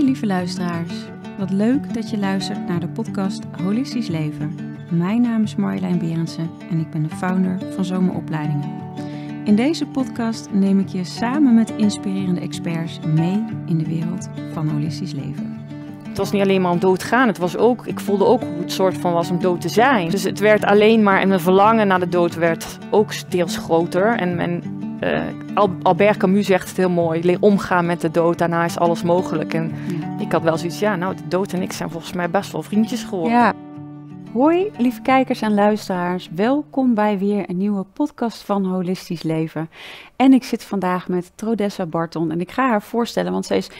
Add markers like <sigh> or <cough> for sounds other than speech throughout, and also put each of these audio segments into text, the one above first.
Lieve luisteraars. Wat leuk dat je luistert naar de podcast Holistisch Leven. Mijn naam is Marjolein Berendsen en ik ben de founder van Zomeropleidingen. In deze podcast neem ik je samen met inspirerende experts mee in de wereld van holistisch leven. Het was niet alleen maar om dood te gaan. Het was ook, ik voelde ook hoe het soort van was om dood te zijn. Dus het werd alleen maar, en mijn verlangen naar de dood werd ook deels groter. En mijn, uh, Albert Camus zegt het heel mooi, omgaan met de dood, daarna is alles mogelijk. En ja. ik had wel zoiets, ja nou, de dood en ik zijn volgens mij best wel vriendjes geworden. Ja. Hoi, lieve kijkers en luisteraars. Welkom bij weer een nieuwe podcast van Holistisch Leven. En ik zit vandaag met Trodessa Barton en ik ga haar voorstellen, want zij is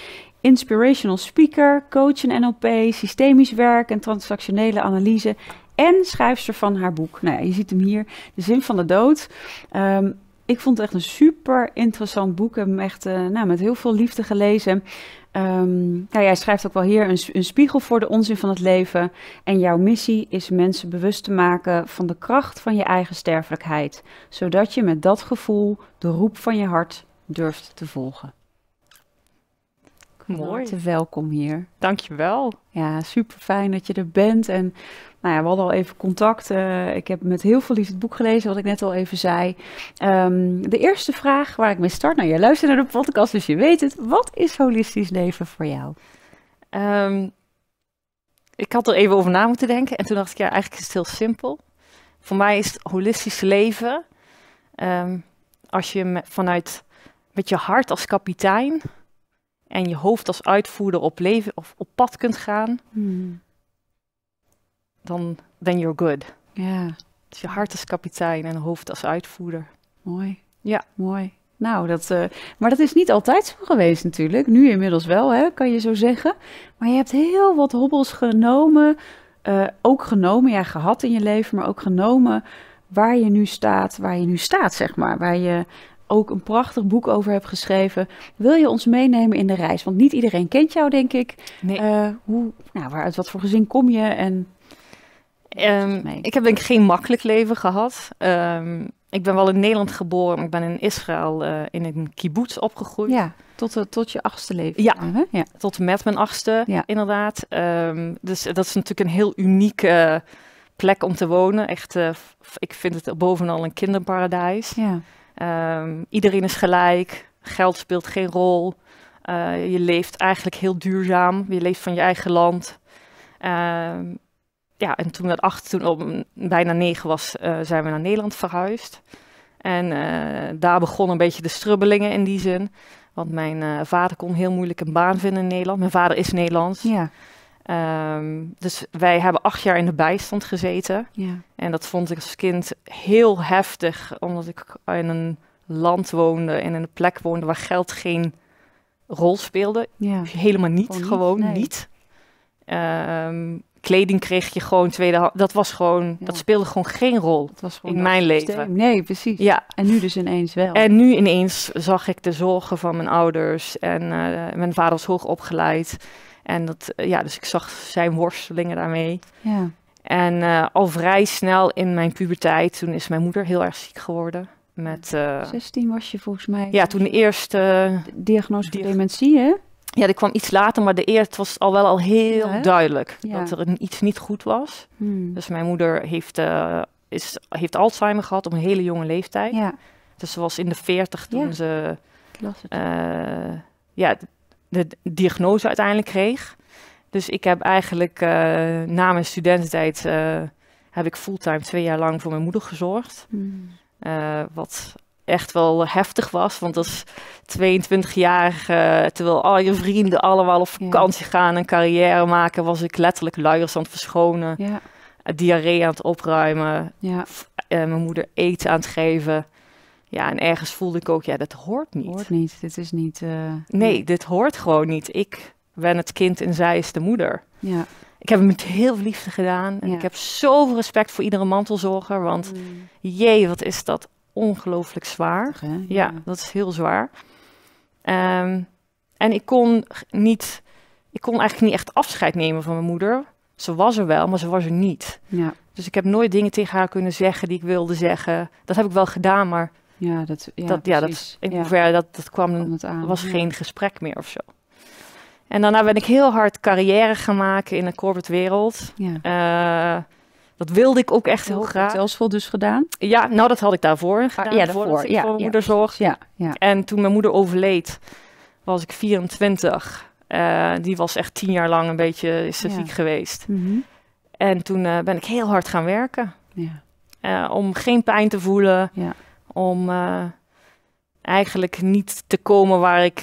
inspirational speaker, coach in NLP, systemisch werk en transactionele analyse en schrijfster van haar boek. Nou ja, je ziet hem hier, De Zin van de Dood. Um, ik vond het echt een super interessant boek. Ik heb hem echt uh, nou, met heel veel liefde gelezen. Um, nou, jij schrijft ook wel hier een, een, spiegel voor de onzin van het leven. En jouw missie is mensen bewust te maken van de kracht van je eigen sterfelijkheid. Zodat je met dat gevoel de roep van je hart durft te volgen. Mooi. Te welkom hier. Dankjewel. Ja, super fijn dat je er bent. En nou ja, we hadden al even contact. Uh, ik heb met heel veel liefde het boek gelezen, wat ik net al even zei. Um, de eerste vraag waar ik mee start. Nou, je luistert naar de podcast, dus je weet het. Wat is holistisch leven voor jou? Um, ik had er even over na moeten denken. En toen dacht ik, ja, eigenlijk is het heel simpel. Voor mij is het holistisch leven. Um, als je met, vanuit met je hart als kapitein en je hoofd als uitvoerder op, leven, of op pad kunt gaan, hmm. Dan then you're good. Ja. Dus je hart als kapitein en hoofd als uitvoerder. Mooi. Ja. Mooi. Nou, dat, uh, maar dat is niet altijd zo geweest natuurlijk. Nu inmiddels wel, hè, kan je zo zeggen. Maar je hebt heel wat hobbels genomen, uh, ook genomen, ja, gehad in je leven, maar ook genomen waar je nu staat, waar je nu staat, zeg maar. Waar je ook een prachtig boek over hebt geschreven. Wil je ons meenemen in de reis? Want niet iedereen kent jou, denk ik. Nee. Uh, hoe, nou, waar, uit wat voor gezin kom je? En, um, ik heb denk ik geen makkelijk leven gehad. Um, ik ben wel in Nederland geboren, maar ik ben in Israël uh, in een kibbutz opgegroeid. Ja, tot, uh, tot je achtste leven. Ja, hè? ja, tot met mijn achtste, ja. inderdaad. Um, dus dat is natuurlijk een heel unieke plek om te wonen. Echt, ik vind het bovenal een kinderparadijs. Ja. Iedereen is gelijk, geld speelt geen rol. Uh, je leeft eigenlijk heel duurzaam, je leeft van je eigen land. Um, ja, en toen ik acht, toen op bijna negen was, uh, zijn we naar Nederland verhuisd. En uh, daar begonnen een beetje de strubbelingen in die zin. Want mijn vader kon heel moeilijk een baan vinden in Nederland. Mijn vader is Nederlands. Ja. Um, dus wij hebben acht jaar in de bijstand gezeten. Ja. En dat vond ik als kind heel heftig, omdat ik in een land woonde, in een plek woonde waar geld geen rol speelde. Ja. Helemaal niet, gewoon, niet. nee. niet. Um, kleding kreeg je gewoon tweede Dat was gewoon, Ja. dat speelde gewoon geen rol gewoon in mijn systeem. leven. Nee, precies. Ja, En nu dus ineens wel. en nu ineens zag ik de zorgen van mijn ouders en uh, mijn vader was hoog opgeleid. En dat, uh, ja, dus ik zag zijn worstelingen daarmee. ja. En uh, al vrij snel in mijn puberteit, toen is mijn moeder heel erg ziek geworden. Met, uh, 16 was je volgens mij. ja, toen de eerste... Diagnose van dementie, hè? Ja, die kwam iets later, maar de eerste was al wel al heel Ja, duidelijk Ja. dat er iets niet goed was. Hmm. Dus mijn moeder heeft, uh, is, heeft Alzheimer gehad op een hele jonge leeftijd. Ja, Dus ze was in de 40 toen ze het. uh, ja, de, de diagnose uiteindelijk kreeg. Dus ik heb eigenlijk uh, na mijn studententijd heb ik fulltime twee jaar lang voor mijn moeder gezorgd. Hmm. Wat echt wel heftig was, want als 22-jarige, terwijl al je vrienden allemaal op vakantie Ja. gaan en carrière maken, was ik letterlijk luiers aan het verschonen, Ja, diarree aan het opruimen, ja, eh, mijn moeder eten aan het geven. Ja, en ergens voelde ik ook, ja, dat hoort niet. hoort niet. Dit is niet... eh, Nee, dit hoort gewoon niet. Ik ben het kind en zij is de moeder. Ja. Ik heb het met heel veel liefde gedaan. En Ja. ik heb zoveel respect voor iedere mantelzorger. Want Hmm. jee, wat is dat ongelooflijk zwaar. Hè? Ja, dat is heel zwaar. Ehm, en ik kon niet, ik kon eigenlijk niet echt afscheid nemen van mijn moeder. Ze was er wel, maar ze was er niet. Ja, Dus ik heb nooit dingen tegen haar kunnen zeggen die ik wilde zeggen. Dat heb ik wel gedaan, maar ja, dat, ja, dat, ja, dat, in Ja, hoeverre dat, dat kwam, aan. was Ja. geen gesprek meer of zo. En daarna ben ik heel hard carrière gaan maken in de corporate wereld. Ja. Eh, dat wilde ik ook echt heel Heel graag. Hotelsvol dus gedaan? Ja, nou dat had ik daarvoor gedaan. ja, daarvoor. ik Ja, voor mijn ja, moeder zorg. Ja, ja. En toen mijn moeder overleed, was ik 24. Eh, die was echt tien jaar lang een beetje Ja. ziek geweest. Mhm. En toen eh, ben ik heel hard gaan werken. ja. eh, om geen pijn te voelen. Ja. Om eigenlijk niet te komen waar ik...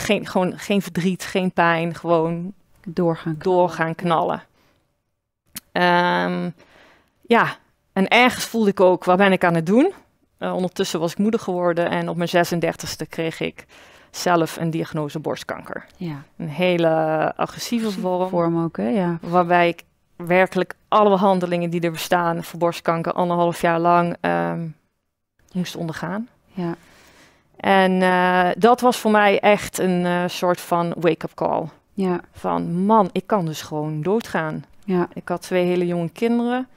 geen, gewoon geen verdriet, geen pijn. Gewoon Doorgaan. door gaan knallen. Ehm, ja, en ergens voelde ik ook, wat ben ik aan het doen? Eh, ondertussen was ik moeder geworden en op mijn 36e kreeg ik zelf een diagnose borstkanker. Ja. Een hele agressieve vorm, Vorm ook, hè? Ja. waarbij ik werkelijk alle behandelingen die er bestaan voor borstkanker anderhalf jaar lang ehm, moest ondergaan. Ja. En eh, dat was voor mij echt een eh, soort van wake-up call. Ja. Van man, ik kan dus gewoon doodgaan. Ja. Ik had twee hele jonge kinderen.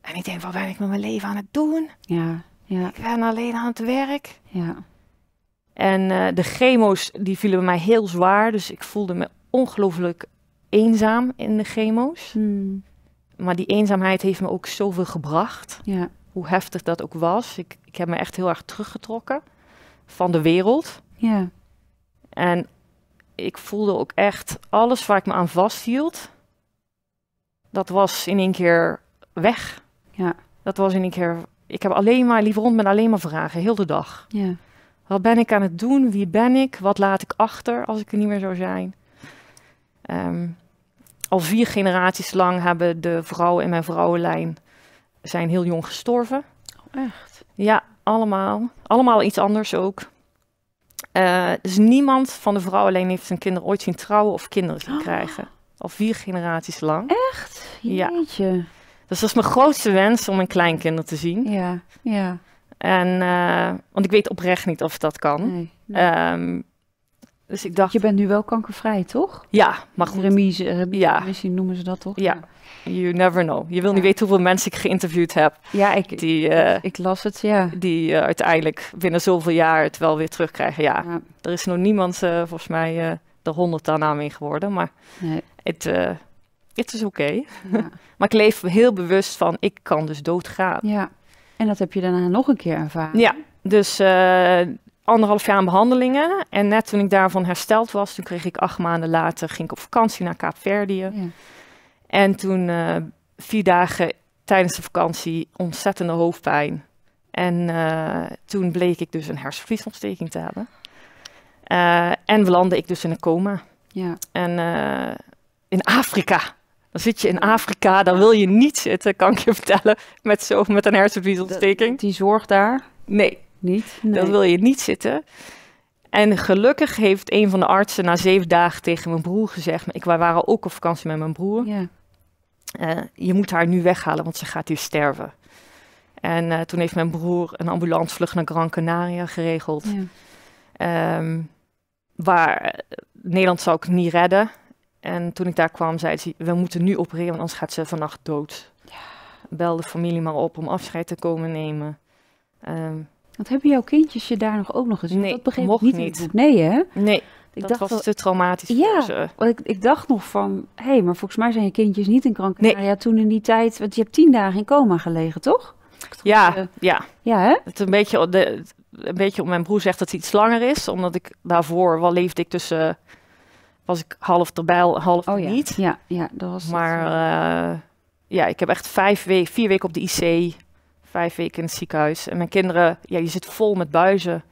En ik denk, wat ben ik met mijn leven aan het doen? Ja. Ja. Ik ben alleen aan het werk. Ja. En eh, de chemo's, die vielen bij mij heel zwaar. Dus ik voelde me ongelooflijk eenzaam in de chemo's. Hmm. Maar die eenzaamheid heeft me ook zoveel gebracht. Ja. Hoe heftig dat ook was. Ik, ik heb me echt heel erg teruggetrokken van de wereld. Ja. En ik voelde ook echt alles waar ik me aan vasthield. Dat was in één keer weg. Ja. Dat was in één keer. Ik heb alleen maar, lief rond met alleen maar vragen, heel de dag. Ja. Wat ben ik aan het doen? Wie ben ik? Wat laat ik achter als ik er niet meer zou zijn? Ehm, al vier generaties lang hebben de vrouwen in mijn vrouwenlijn zijn heel jong gestorven. Echt? Ja, allemaal. Allemaal iets anders ook. Eh, dus niemand van de vrouwenlijn heeft zijn kinderen ooit zien trouwen of kinderen zien krijgen. Al vier generaties lang. Echt? Ja. Dus dat is mijn grootste wens om mijn kleinkinderen te zien. Ja. Ja. En, eh, want ik weet oprecht niet of dat kan. Nee. nee. Ehm, dus ik dacht, je bent nu wel kankervrij, toch? ja, maar goed, Remise, remise Ja. remise noemen ze dat toch? Ja. you never know. Je wil Ja. niet weten hoeveel mensen ik geïnterviewd heb Ja, ik, die, eh, ik las het, ja. die eh, uiteindelijk binnen zoveel jaar het wel weer terugkrijgen. Ja, ja. er is nog niemand eh, volgens mij eh de honderd daarna mee geworden, maar Nee. het eh, het is oké. Ja. <laughs> Maar ik leef heel bewust van, ik kan dus doodgaan. ja. En dat heb je daarna nog een keer ervaren. Ja, dus eh, anderhalf jaar aan behandelingen. En net toen ik daarvan hersteld was, toen kreeg ik acht maanden later, ging ik op vakantie naar Kaapverdië. Ja. En toen eh, vier dagen tijdens de vakantie ontzettende hoofdpijn. En eh, toen bleek ik dus een hersenvliesontsteking te hebben. Eh, en belandde ik dus in een coma. Ja. En in Afrika. Dan zit je in Afrika, daar wil je niet zitten, kan ik je <laughs> vertellen, met, zo, met een hersenvliesontsteking. Die zorg daar Nee, niet. Nee. dat wil je niet zitten. En gelukkig heeft een van de artsen na zeven dagen tegen mijn broer gezegd, ik, wij waren ook op vakantie met mijn broer, Ja. eh, je moet haar nu weghalen, want ze gaat hier sterven. En eh, toen heeft mijn broer een ambulancevlucht naar Gran Canaria geregeld. Ja. Ehm, waar eh, Nederland zou ik niet redden. En toen ik daar kwam, zei ze, we moeten nu opereren, want anders gaat ze vannacht dood. Bel de familie maar op om afscheid te komen nemen. Ehm, Want hebben jouw kindjes je daar nog ook nog gezien? Nee, dat begreep mocht ik niet. Nee, hè? nee, Ik dat dacht was wel- te traumatisch Ja. voor ze. want ik, ik dacht nog van, hé, hey, maar volgens mij zijn je kindjes niet in Gran Canaria toen in die tijd, want je hebt tien dagen in coma gelegen, toch? Ja, Eh, ja. Ja, hè? Het een beetje, de, een beetje, mijn broer zegt dat het iets langer is, omdat ik daarvoor wel leefde ik tussen, was ik half erbij, half Oh er ja. niet. Ja, ja, dat was Maar eh, ja, ik heb echt vijf weken, vier weken op de IC, vijf weken in het ziekenhuis. En mijn kinderen, ja, je zit vol met buizen.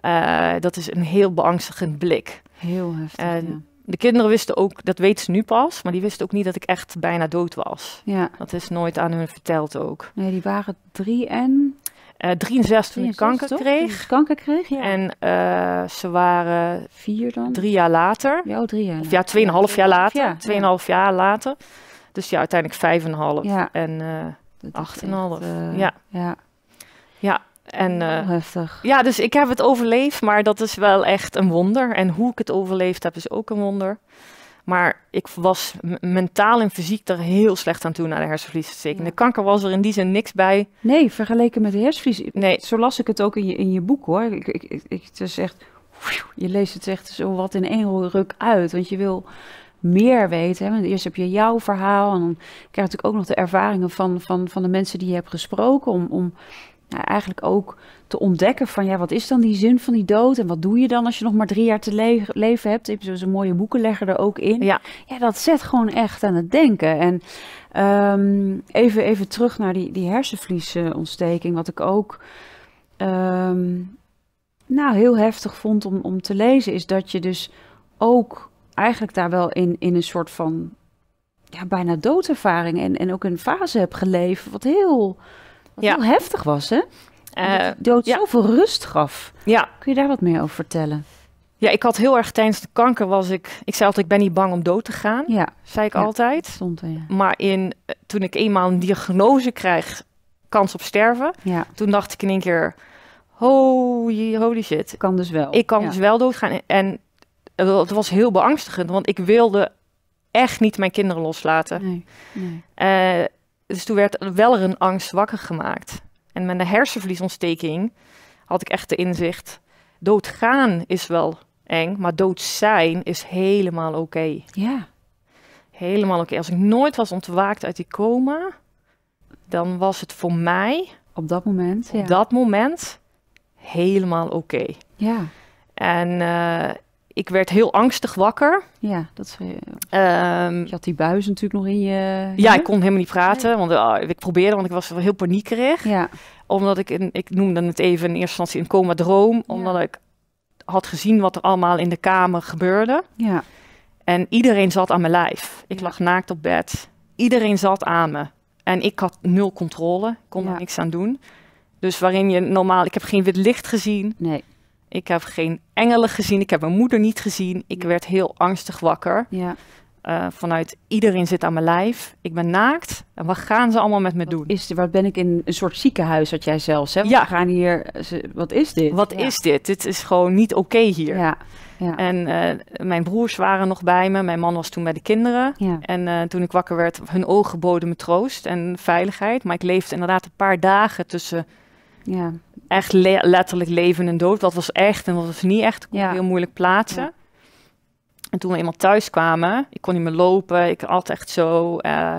Eh, dat is een heel beangstigend blik. heel heftig. en- De kinderen wisten ook, dat weten ze nu pas, maar die wisten ook niet dat ik echt bijna dood was. ja. ja, Dat is nooit aan hun verteld ook. nee, die waren drie en... Eh drie en zes toen drie ik kanker toch? kreeg. Kanker kreeg, ja. En eh, ze waren vier dan? drie jaar later. Ja, oh, drie jaar. Of ja, tweeënhalf jaar later. Ja, Tweeënhalf jaar later. Dus ja, uiteindelijk vijf en een half. Ja. En, eh, is acht en half. eh, Ja. Ja, en eh, heftig. ja, dus ik heb het overleefd, maar dat is wel echt een wonder. En hoe ik het overleefd heb, is ook een wonder. Maar ik was mentaal en fysiek er heel slecht aan toe na de hersenvliesontsteking. Ja. De kanker was er in die zin niks bij. Nee, vergeleken met de hersenvlies. Nee. Zo las ik het ook in je, in je boek hoor. Ik, ik, ik, ik- het is echt je leest het echt zo wat in één ruk uit. Want je wil meer weten. Hè? Want eerst heb je jouw verhaal en dan krijg je natuurlijk ook nog de ervaringen van, van, van de mensen die je hebt gesproken. Om, om nou, eigenlijk ook te ontdekken van ja, wat is dan die zin van die dood? En wat doe je dan als je nog maar drie jaar te le leven hebt? Je hebt zo'n mooie boekenlegger er ook in. Ja. ja, dat zet gewoon echt aan het denken. En um, even, even terug naar die, die hersenvliesontsteking, wat ik ook um, nou, heel heftig vond om, om te lezen, is dat je dus ook eigenlijk daar wel in, in een soort van ja, bijna doodervaring en, en ook een fase hebt geleefd, wat heel, wat Ja. heel heftig was, hè? Die dood ja. zoveel rust gaf. ja. Kun je daar wat meer over vertellen? ja, ik had heel erg tijdens de kanker was ik... Ik zei altijd, ik ben niet bang om dood te gaan. Ja, Zei ik Ja. altijd. stond er, ja. Maar in, eh, toen ik eenmaal een diagnose krijg, kans op sterven... Ja, Toen dacht ik in één keer, holy, holy shit. kan dus wel. Ik kan dus wel doodgaan. En het was heel beangstigend, want ik wilde echt niet mijn kinderen loslaten. Nee, nee. Eh, dus toen werd wel er een angst wakker gemaakt. En met de hersenvliesontsteking had ik echt de inzicht, doodgaan is wel eng, maar dood zijn is helemaal oké. Ja, Helemaal oké. Als ik nooit was ontwaakt uit die coma, dan was het voor mij op dat moment. Ja. op dat moment helemaal oké. Ja, En eh, ik werd heel angstig wakker. ja, dat is, eh, Ehm, je had die buis natuurlijk nog in je... ja, ik kon helemaal niet praten, want ah, ik probeerde, want ik was heel paniekerig. Ja, Omdat ik, in, ik noemde het even in eerste instantie een coma-droom, omdat ik had gezien wat er allemaal in de kamer gebeurde. ja, En iedereen zat aan mijn lijf. Ik Ja. lag naakt op bed. Iedereen zat aan me. En ik had nul controle, kon er niks aan doen. Dus waarin je normaal, ik heb geen wit licht gezien, nee, ik heb geen engelen gezien, ik heb mijn moeder niet gezien. Ik werd heel angstig wakker. ja. eh, vanuit iedereen zit aan mijn lijf. Ik ben naakt. En wat gaan ze allemaal met me doen? Is, wat ben ik in een soort ziekenhuis, had jij zelfs, hè? Ja. We gaan hier... ze- Wat is dit? Wat Ja. is dit? Dit is gewoon niet oké hier. Ja, ja, En eh, mijn broers waren nog bij me. Mijn man was toen bij de kinderen. ja, En eh, toen ik wakker werd, hun ogen boden me troost en veiligheid. Maar ik leefde inderdaad een paar dagen tussen ja, echt le- letterlijk leven en dood. Wat was echt en wat was niet echt. Kon Ja. heel moeilijk plaatsen. Ja. En toen we eenmaal thuis kwamen, ik kon niet meer lopen. Ik had echt zo... eh,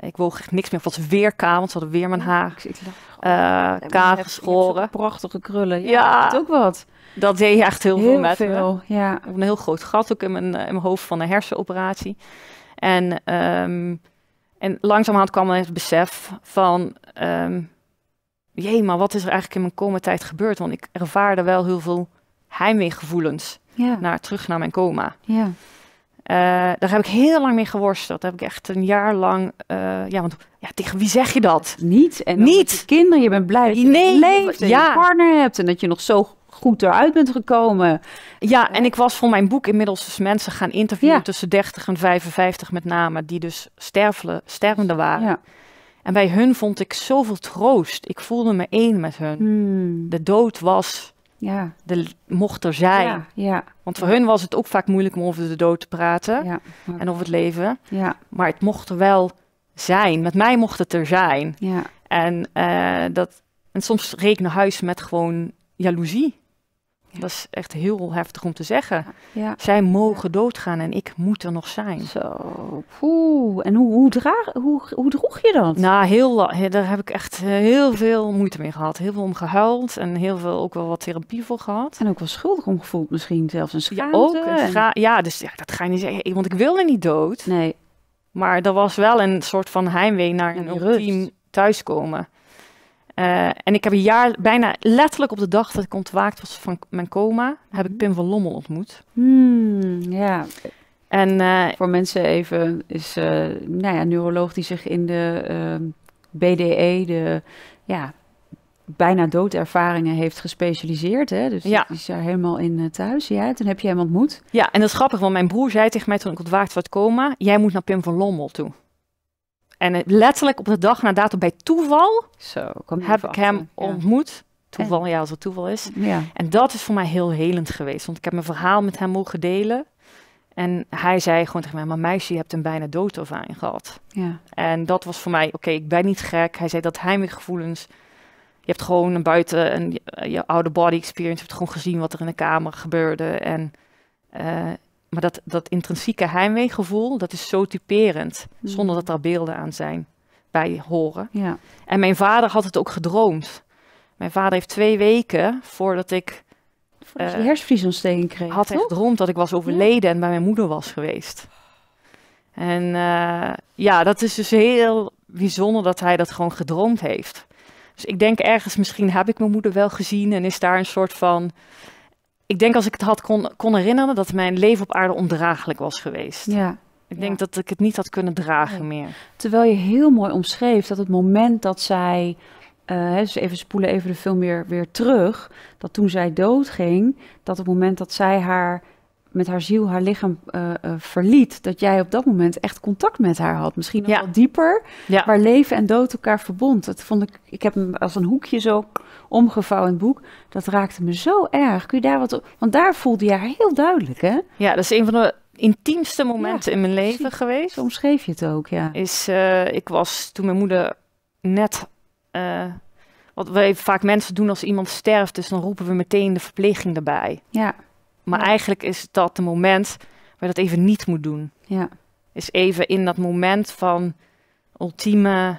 ik woog echt niks meer. Het was weer kaal, want ze hadden weer mijn haar Ik, ik dacht, eh je kaal je geschoren. Prachtige krullen. Ja, Ja. dat ook wat. Dat deed echt heel, veel met me. ja. Ik heb een heel groot gat ook in mijn, eh, in mijn hoofd van een hersenoperatie. En, ehm en langzamerhand kwam het besef van... ehm jee, maar wat is er eigenlijk in mijn coma-tijd gebeurd? Want ik ervaarde wel heel veel heimweegevoelens Ja, naar, terug naar mijn coma. ja, Eh, daar heb ik heel lang mee geworsteld. Daar heb ik echt een jaar lang... eh, ja, want ja, tegen wie zeg je dat? niet. En Niet. je kinderen, je bent blij dat je Nee, leeft en ja. je partner hebt en dat je nog zo goed eruit bent gekomen. Ja, en ik was voor mijn boek inmiddels dus mensen gaan interviewen... Ja. tussen 30 en 55 met name... die dus sterfele, stervende waren. Ja. En bij hun vond ik zoveel troost. Ik voelde me één met hun. Hmm, De dood was, ja, de, mocht er zijn. ja, ja, Want voor hun was het ook vaak moeilijk om over de dood te praten en over het leven. ja, Maar het mocht er wel zijn. Met mij mocht het er zijn. ja, En, eh, dat, en soms rekenen huis met gewoon jaloezie. Ja. Dat is echt heel heftig om te zeggen. ja. Zij mogen doodgaan en ik moet er nog zijn. Zo. En hoe, hoe, draag, hoe, hoe droeg je dat? Nou, heel, daar heb ik echt eh, heel veel moeite mee gehad. Heel veel om gehuild en heel veel ook wel wat therapie voor gehad. En ook wel schuldig om gevoeld misschien, zelfs een Ja, ook. een en- scha- ja, dus ja, dat ga je niet zeggen. Want ik wilde niet dood. Nee, Maar er was wel een soort van heimwee naar een ultiem thuiskomen. Eh, en ik heb een jaar, bijna letterlijk op de dag dat ik ontwaakt was van mijn coma, heb ik Mhm. Pim van Lommel ontmoet. Hmm, ja. En eh, Voor mensen even is, eh, nou ja, neuroloog die zich in de ehm, BDE, de ja, bijna doodervaringen heeft gespecialiseerd. Hè? Dus Ja. die is daar helemaal in thuis. Ja, toen heb je hem ontmoet. ja, en dat is grappig, want mijn broer zei tegen mij toen ik ontwaakt was coma, jij moet naar Pim van Lommel toe. En eh, letterlijk op de dag na datum bij toeval Zo, heb ik hem achter. Ja. ontmoet. Toeval, ja, als het toeval is. Ja, En dat is voor mij heel helend geweest. Want ik heb mijn verhaal met hem mogen delen. En hij zei gewoon tegen mij, maar meisje, je hebt een bijna doodervaring gehad. ja, En dat was voor mij, oké, ik ben niet gek. Hij zei dat heimwee gevoelens, je hebt gewoon een buiten een, je oude body experience, je hebt gewoon gezien wat er in de kamer gebeurde. En, eh, maar dat, dat intrinsieke heimweegevoel, dat is zo typerend, zonder dat er beelden aan zijn bij horen. Ja. En mijn vader had het ook gedroomd. Mijn vader heeft twee weken voordat ik Voordat je Eh, hersenvliesontsteking kreeg, had hij gedroomd dat ik was overleden en bij mijn moeder was geweest. En eh, ja, dat is dus heel bijzonder dat hij dat gewoon gedroomd heeft. Dus ik denk ergens, misschien heb ik mijn moeder wel gezien en is daar een soort van. Ik denk als ik het had kon, kon herinneren dat mijn leven op aarde ondraaglijk was geweest. Ja. Ik Ja. denk dat ik het niet had kunnen dragen meer. Terwijl je heel mooi omschreef dat het moment dat zij, hè, dus even spoelen even de film weer, weer terug, dat toen zij doodging, dat het moment dat zij haar met haar ziel haar lichaam eh, eh, verliet, dat jij op dat moment echt contact met haar had. Misschien nog Ja. wel dieper, Ja, waar leven en dood elkaar verbond. Dat vond ik, ik heb hem als een hoekje zo omgevouwen in het boek. Dat raakte me zo erg. Kun je daar wat op? Want daar voelde je haar heel duidelijk, hè? ja, dat is een van de intiemste momenten in mijn leven precies. geweest. Zo omschreef je het ook, ja. is, eh, ik was toen mijn moeder net, wat wij vaak mensen doen als iemand sterft, dus dan roepen we meteen de verpleging erbij. Ja, Maar Ja. eigenlijk is dat de moment waar je dat even niet moet doen. ja, Is even in dat moment van ultieme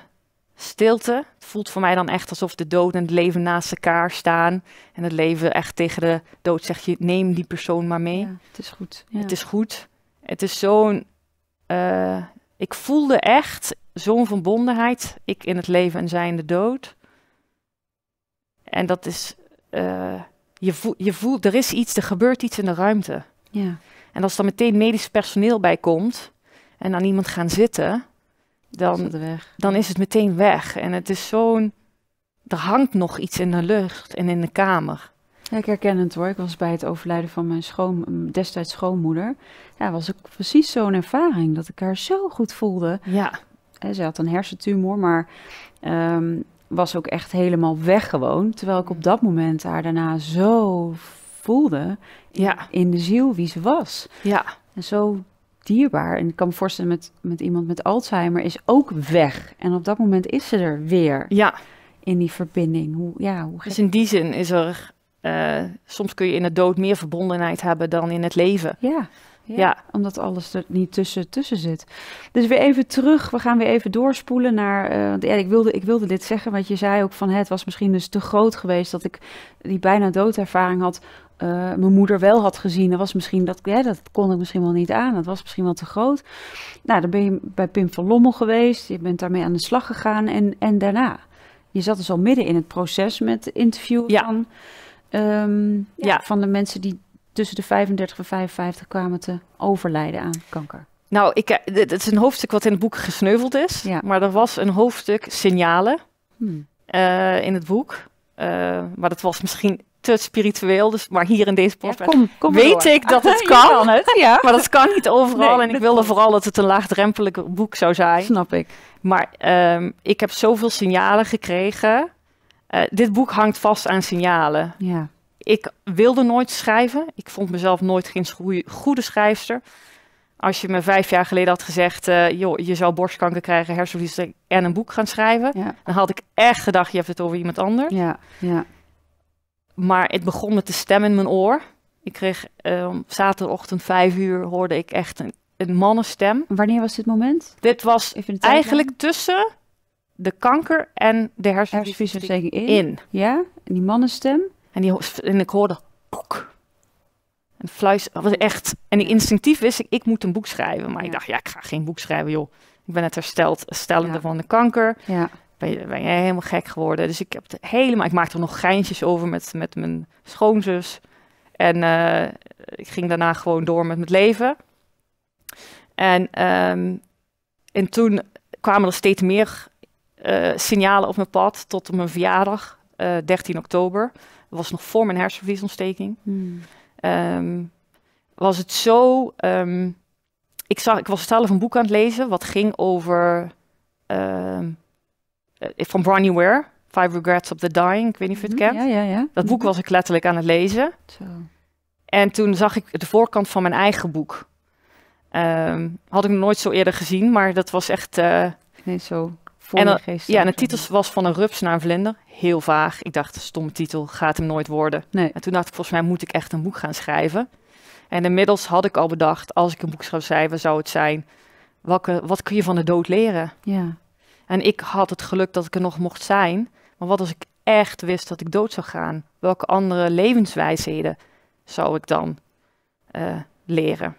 stilte. Het voelt voor mij dan echt alsof de dood en het leven naast elkaar staan. En het leven echt tegen de dood zegt, je neem die persoon maar mee. ja, het is goed. Ja. Het is goed. Het is zo'n. eh, ik voelde echt zo'n verbondenheid. Ik in het leven en zij in de dood. En dat is. eh, je, voelt, je voelt, er is iets, er gebeurt iets in de ruimte. ja. En als er meteen medisch personeel bij komt. en aan iemand gaan zitten. is dan, dat weg. dan is het meteen weg. En het is zo'n. Er hangt nog iets in de lucht en in de kamer. Ja, ik herken het hoor. Ik was bij het overlijden van mijn schoon, destijds schoonmoeder. Ja, was ook precies zo'n ervaring dat ik haar zo goed voelde. Ja, Hè, Ze had een hersentumor, maar ehm, was ook echt helemaal weg gewoon. Terwijl ik op dat moment haar daarna zo voelde ja, in de ziel wie ze was. ja. En zo dierbaar. En ik kan me voorstellen met, met iemand met Alzheimer is ook weg. En op dat moment is ze er weer Ja, in die verbinding. Hoe, ja, hoe Dus in die zin is er. eh, soms kun je in de dood meer verbondenheid hebben dan in het leven. Ja, ja, Ja. omdat alles er niet tussen, tussen zit. Dus weer even terug, we gaan weer even doorspoelen naar... eh, want ja, ik, wilde, ik wilde dit zeggen, want je zei ook van... Hè, het was misschien dus te groot geweest dat ik die bijna doodervaring had... eh, mijn moeder wel had gezien. Dat, was misschien, dat, ja, dat kon ik misschien wel niet aan. Dat was misschien wel te groot. Nou, dan ben je bij Pim van Lommel geweest. Je bent daarmee aan de slag gegaan. En, en daarna? Je zat dus al midden in het proces met interview Ja. van, ehm, ja, Ja. van de mensen die tussen de 35 en 55 kwamen te overlijden aan kanker. Nou, ik, eh, dit, is een hoofdstuk wat in het boek gesneuveld is. Ja. Maar er was een hoofdstuk signalen Hmm. eh, in het boek. Eh, maar dat was misschien te spiritueel. Dus, maar hier in deze Ja, podcast kom, kom weet door. ik dat het <laughs> kan. het, ja. <laughs> Maar dat kan niet overal. Nee, en ik wilde vooral dat het een laagdrempelig boek zou zijn. Snap ik. Maar ehm, ik heb zoveel signalen gekregen. Dit boek hangt vast aan signalen. Ja. Ik wilde nooit schrijven. Ik vond mezelf nooit geen goede, schrijfster. Als je me vijf jaar geleden had gezegd, eh, joh, je zou borstkanker krijgen, hersenvlies en een boek gaan schrijven, Ja. dan had ik echt gedacht, je hebt het over iemand anders. Ja. Ja. Maar het begon met de stem in mijn oor. Ik kreeg eh, zaterdagochtend vijf uur hoorde ik echt een, een mannenstem. Wanneer was dit moment? Dit was eigenlijk tussen de kanker en de hersenvliesontsteking in. in. Ja. En die mannenstem. En, die, en ik hoorde pok. En fluis, dat was echt. En ik instinctief wist ik, ik moet een boek schrijven. Maar ik dacht, ja, ik ga geen boek schrijven, joh. Ik ben net hersteld, herstellende Ja. van de kanker. Ja. Ben je helemaal gek geworden. Dus ik heb het helemaal. Ik maakte er nog geintjes over met, met mijn schoonzus. En eh, ik ging daarna gewoon door met mijn leven. En, ehm, en toen kwamen er steeds meer eh, signalen op mijn pad tot op mijn verjaardag, eh 13 oktober. Was nog voor mijn hersenvliesontsteking. Hmm. Ehm, was het zo. ehm, ik, zag, ik was zelf een boek aan het lezen wat ging over. eh, van Bronnie Ware, Five Regrets of the Dying. Ik weet niet of je het kent. Mhm. Ja, ja, ja. Dat boek was ik letterlijk aan het lezen. Zo. En toen zag ik de voorkant van mijn eigen boek. Had ik nog nooit zo eerder gezien, maar dat was echt. eh, Nee, zo voor En je dan- geest. Ja, en de titel was van een rups naar een vlinder. Heel vaag. Ik dacht, stomme titel, gaat hem nooit worden. Nee. En toen dacht ik, volgens mij moet ik echt een boek gaan schrijven. En inmiddels had ik al bedacht, als ik een boek zou schrijven, zou het zijn... Welke, wat kun je van de dood leren? Ja. En ik had het geluk dat ik er nog mocht zijn. Maar wat als ik echt wist dat ik dood zou gaan? Welke andere levenswijsheden zou ik dan eh, leren?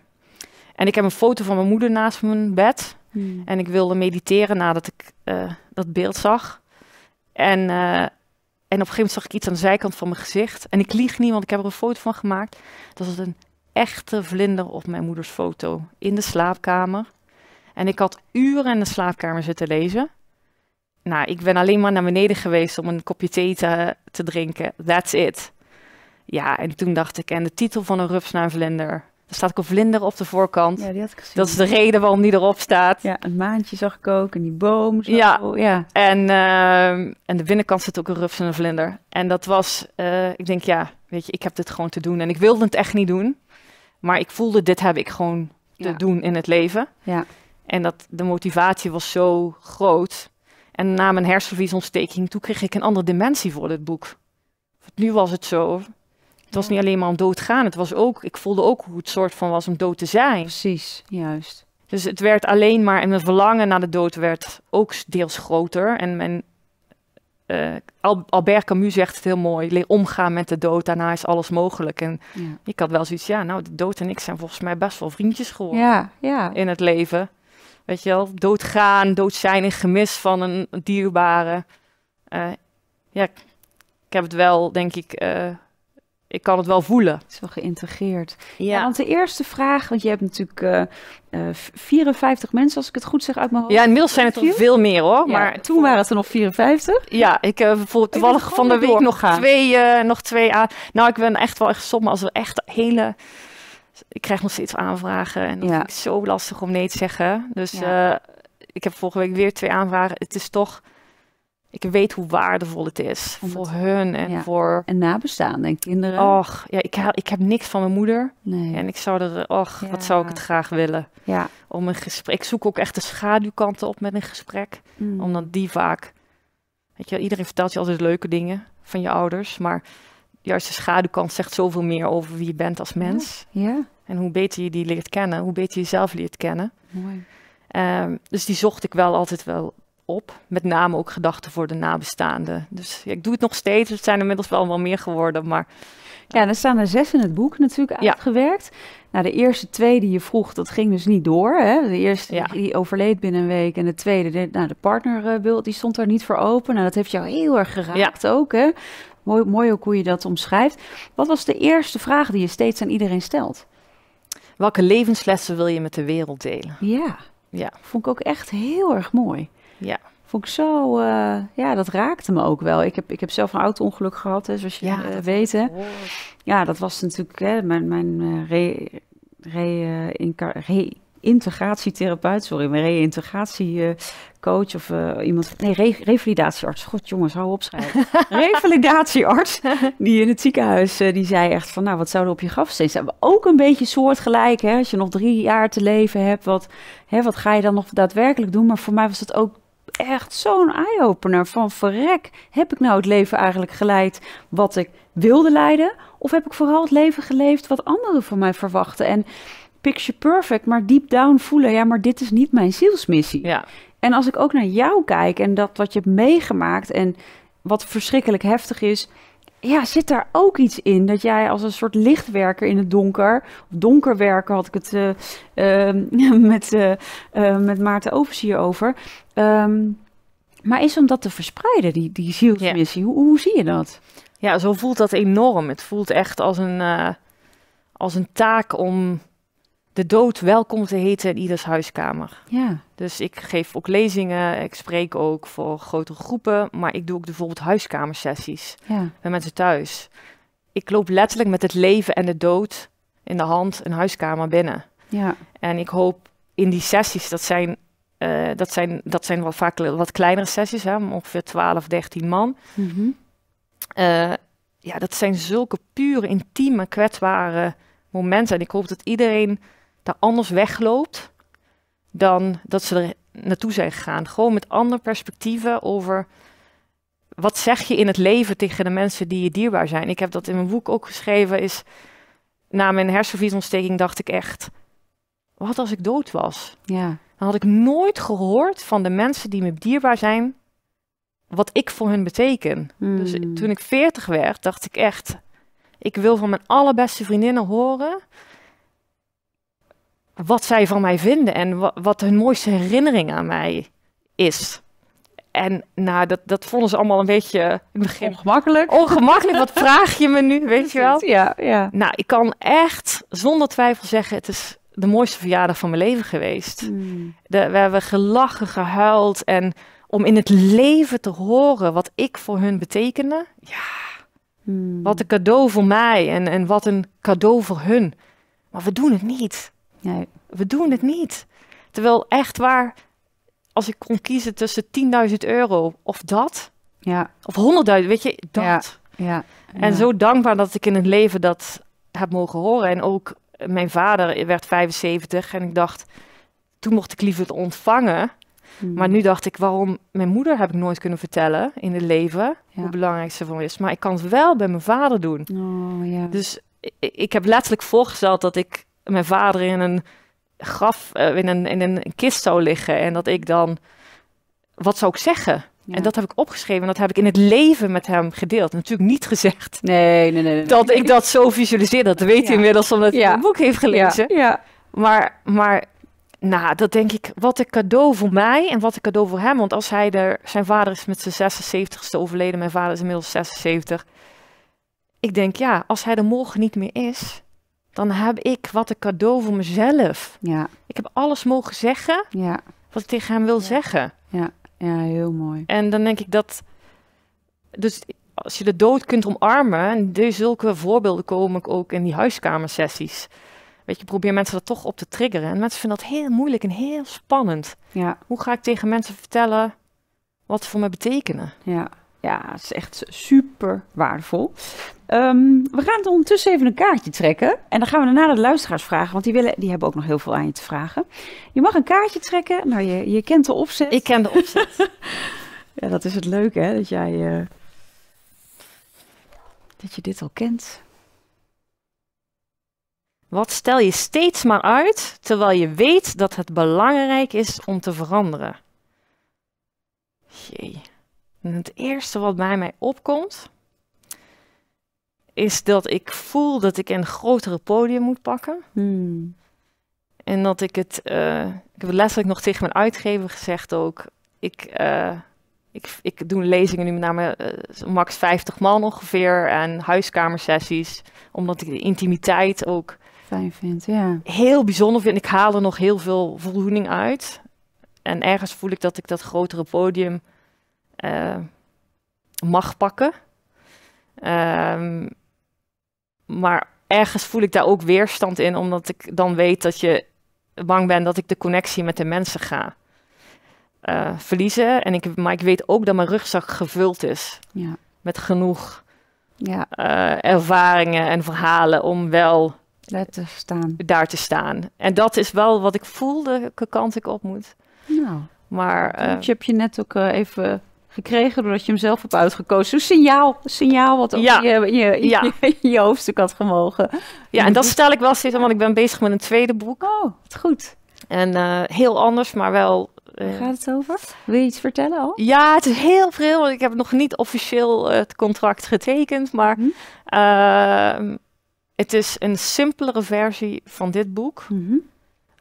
En ik heb een foto van mijn moeder naast mijn bed. Hmm. En ik wilde mediteren nadat ik eh, dat beeld zag. En, eh, en op een gegeven moment zag ik iets aan de zijkant van mijn gezicht. En ik lieg niet, want ik heb er een foto van gemaakt. Dat was een echte vlinder op mijn moeders foto in de slaapkamer. En ik had uren in de slaapkamer zitten lezen. Nou, ik ben alleen maar naar beneden geweest om een kopje thee te, te drinken. That's it. Ja, en toen dacht ik, en de titel van een rups naar vlinder. Er staat ook een vlinder op de voorkant. Ja, die had ik gezien. Dat is de reden waarom die erop staat. Ja, een maantje zag ik ook en die boom. Zo. Ja. ja. En, en de binnenkant zit ook een rups en een vlinder. En dat was, eh, ik denk, ja, weet je, ik heb dit gewoon te doen. En ik wilde het echt niet doen. Maar ik voelde, dit heb ik gewoon te Ja. doen in het leven. Ja. En dat de motivatie was zo groot. En na mijn hersenvliesontsteking, toen kreeg ik een andere dimensie voor dit boek. Nu was het zo. Het was niet alleen maar om dood te gaan. Het was ook, ik voelde ook hoe het soort van was om dood te zijn. Precies, juist. Dus het werd alleen maar, en mijn verlangen naar de dood werd ook deels groter. En mijn, Al- Albert Camus zegt het heel mooi, leer omgaan met de dood, daarna is alles mogelijk. En Ja, ik had wel zoiets, ja, nou, de dood en ik zijn volgens mij best wel vriendjes geworden ja. ja. in het leven. Weet je wel, doodgaan, dood zijn in gemis van een dierbare. Eh, ja, ik ik heb het wel, denk ik, eh, ik kan het wel voelen. Het is wel geïntegreerd. Ja. want de eerste vraag, want je hebt natuurlijk eh, eh, 54 mensen, als ik het goed zeg uit mijn hoofd. Ja, inmiddels zijn het er veel meer hoor. Ja, maar toen waren het er nog 54. Ja, ik heb bijvoorbeeld toevallig van de week nog doorgegaan. twee, eh, nog twee aan. Nou, ik ben echt wel echt soms als er echt hele. Ik krijg nog steeds aanvragen en dat Ja. vind ik zo lastig om nee te zeggen. Dus Ja. eh, ik heb vorige week weer twee aanvragen. Het is toch. Ik weet hoe waardevol het is voor hun en ja. voor. En nabestaanden en kinderen. Och, ja, ik, ik heb niks van mijn moeder. nee. En ik zou er, och, Ja. wat zou ik het graag willen. ja. Om een gesprek. Ik zoek ook echt de schaduwkanten op met een gesprek. Mm. Omdat die vaak, weet je, iedereen vertelt je altijd leuke dingen van je ouders, maar juist de schaduwkant zegt zoveel meer over wie je bent als mens. Ja, En hoe beter je die leert kennen, hoe beter je jezelf leert kennen. mooi. Ehm, dus die zocht ik wel altijd wel op. Met name ook gedachten voor de nabestaanden. Dus ja, ik doe het nog steeds. Het zijn inmiddels wel wel meer geworden. Maar Ja, er staan er zes in het boek natuurlijk Ja. uitgewerkt. Nou, de eerste twee die je vroeg, dat ging dus niet door. Hè? De eerste Ja. die overleed binnen een week. En de tweede, de, nou, de partnerbeeld, die stond daar niet voor open. Nou, dat heeft jou heel erg geraakt ook, hè? Mooi, mooi ook hoe je dat omschrijft. Wat was de eerste vraag die je steeds aan iedereen stelt? welke levenslessen wil je met de wereld delen? Ja. Ja. Vond ik ook echt heel erg mooi. Ja. Vond ik zo, eh, ja, dat raakte me ook wel. Ik heb, ik heb zelf een auto-ongeluk gehad, hè, zoals je eh, dat weet. Hè. Ja, dat was natuurlijk hè, mijn, mijn eh, re, re, eh, inca- re-integratietherapeut, sorry, mijn re-integratiecoach of eh, iemand, nee, re, revalidatiearts. God jongens, hou op schrijven. <laughs> revalidatiearts, die in het ziekenhuis, eh, die zei echt van, nou, wat zou er op je grafsteen staan? Ook een beetje soortgelijk, hè, als je nog drie jaar te leven hebt, wat, hè, wat ga je dan nog daadwerkelijk doen? Maar voor mij was het ook echt zo'n eye-opener van verrek, heb ik nou het leven eigenlijk geleid wat ik wilde leiden? Of heb ik vooral het leven geleefd wat anderen van mij verwachten? En picture perfect, maar deep down voelen, ja, maar dit is niet mijn zielsmissie. Ja, En als ik ook naar jou kijk en dat wat je hebt meegemaakt en wat verschrikkelijk heftig is, ja, zit daar ook iets in dat jij als een soort lichtwerker in het donker, of donkerwerker had ik het eh, <laughs> eh, met, eh, met Maarten Overzier over. Ehm, maar is om dat te verspreiden, die, die zielsmissie, hoe, hoe zie je dat? Ja, zo voelt dat enorm. Het voelt echt als een, eh, als een taak om de dood welkom te heten in ieders huiskamer. Ja, Dus ik geef ook lezingen, ik spreek ook voor grotere groepen, maar ik doe ook bijvoorbeeld huiskamersessies ja, bij mensen thuis. Ik loop letterlijk met het leven en de dood in de hand een huiskamer binnen. ja, En ik hoop in die sessies, dat zijn, eh, dat zijn, dat zijn wat vaak wat kleinere sessies, hè, ongeveer 12, 13 man. Mhm. Eh, ja, dat zijn zulke pure, intieme, kwetsbare momenten. En ik hoop dat iedereen daar anders wegloopt dan dat ze naartoe zijn gegaan. Gewoon met andere perspectieven over wat zeg je in het leven tegen de mensen die je dierbaar zijn. Ik heb dat in mijn boek ook geschreven. Is na mijn hersenvliesontsteking dacht ik echt, wat als ik dood was? Ja. Dan had ik nooit gehoord van de mensen die me dierbaar zijn, wat ik voor hun beteken. Dus Hmm. toen ik 40 werd, dacht ik echt, ik wil van mijn allerbeste vriendinnen horen wat zij van mij vinden en wa- wat hun mooiste herinnering aan mij is. En nou, dat, dat vonden ze allemaal een beetje in het begin Ongemakkelijk. ongemakkelijk. Wat vraag je me nu, weet je wel? Ja, ja. Nou, ik kan echt zonder twijfel zeggen, het is de mooiste verjaardag van mijn leven geweest. Hmm. De, we hebben gelachen, gehuild en om in het leven te horen wat ik voor hun betekende. Ja, Hmm. wat een cadeau voor mij en, en wat een cadeau voor hun. Maar we doen het niet. Nee. We doen het niet. Terwijl echt waar, als ik kon kiezen tussen 10.000 euro of dat, Ja, of 100.000, weet je, dat. Ja. ja. En Ja. zo dankbaar dat ik in het leven dat heb mogen horen. En ook mijn vader werd 75 en ik dacht, toen mocht ik liever het ontvangen. Hmm. Maar nu dacht ik, waarom mijn moeder heb ik nooit kunnen vertellen in het leven, Ja. hoe belangrijk ze voor me is. Maar ik kan het wel bij mijn vader doen. Oh, ja. Dus ik, ik heb letterlijk voorgesteld dat ik mijn vader in een graf, eh, in, een, in een kist zou liggen. En dat ik dan, wat zou ik zeggen? Ja. En dat heb ik opgeschreven en dat heb ik in het leven met hem gedeeld. Natuurlijk niet gezegd Nee, nee, nee. nee. dat ik dat zo visualiseer. Dat weet hij inmiddels omdat hij het boek heeft gelezen. Ja, ja. Maar, maar nou, dat denk ik, wat een cadeau voor mij en wat een cadeau voor hem. Want als hij er, zijn vader is met zijn 76ste overleden, mijn vader is inmiddels 76. Ik denk, ja, als hij er morgen niet meer is, dan heb ik wat een cadeau voor mezelf. Ja, Ik heb alles mogen zeggen ja, wat ik tegen hem wil Ja. zeggen. ja, heel mooi. En dan denk ik dat, dus als je de dood kunt omarmen, en dus zulke voorbeelden komen ook in die huiskamersessies. Weet je, probeer mensen er toch op te triggeren. En mensen vinden dat heel moeilijk en heel spannend. Ja, Hoe ga ik tegen mensen vertellen wat ze voor mij betekenen? ja. Ja, het is echt super waardevol. Ehm, we gaan ondertussen even een kaartje trekken. En dan gaan we daarna de luisteraars vragen, want die, willen, die hebben ook nog heel veel aan je te vragen. Je mag een kaartje trekken. Nou, je, je kent de opzet. Ik ken de opzet. <laughs> Ja, dat is het leuke, hè? Dat jij... eh, dat je dit al kent. wat stel je steeds maar uit, terwijl je weet dat het belangrijk is om te veranderen? Jee. En het eerste wat bij mij opkomt, is dat ik voel dat ik een grotere podium moet pakken. Hmm. En dat ik het, eh, ik heb letterlijk nog tegen mijn uitgever gezegd ook. Ik, eh, ik, ik doe lezingen nu met name eh, max 50 man ongeveer en huiskamersessies. Omdat ik de intimiteit ook Fijn vindt, ja. heel bijzonder vind. Ik haal er nog heel veel voldoening uit. En ergens voel ik dat ik dat grotere podium mag pakken. Ehm, maar ergens voel ik daar ook weerstand in, omdat ik dan weet dat je bang bent dat ik de connectie met de mensen ga eh, verliezen. En ik, maar ik weet ook dat mijn rugzak gevuld is Ja, met genoeg ja. eh, ervaringen en verhalen om wel Daar te staan. daar te staan. En dat is wel wat ik voelde, welke kant ik op moet. Nou, Maar eh, je heb je net ook even gekregen doordat je hem zelf hebt uitgekozen. Een signaal, signaal wat ook Ja. je, je, Ja. <laughs> je, hoofdstuk had gemogen. ja, en dat stel ik wel aan, want ik ben bezig met een tweede boek. Oh, wat goed. En eh, heel anders, maar wel... eh, Waar gaat het over? Wil je iets vertellen al? ja, het is heel veel. want Ik heb nog niet officieel eh, het contract getekend, maar Mhm. ehm, het is een simpelere versie van dit boek. Mhm.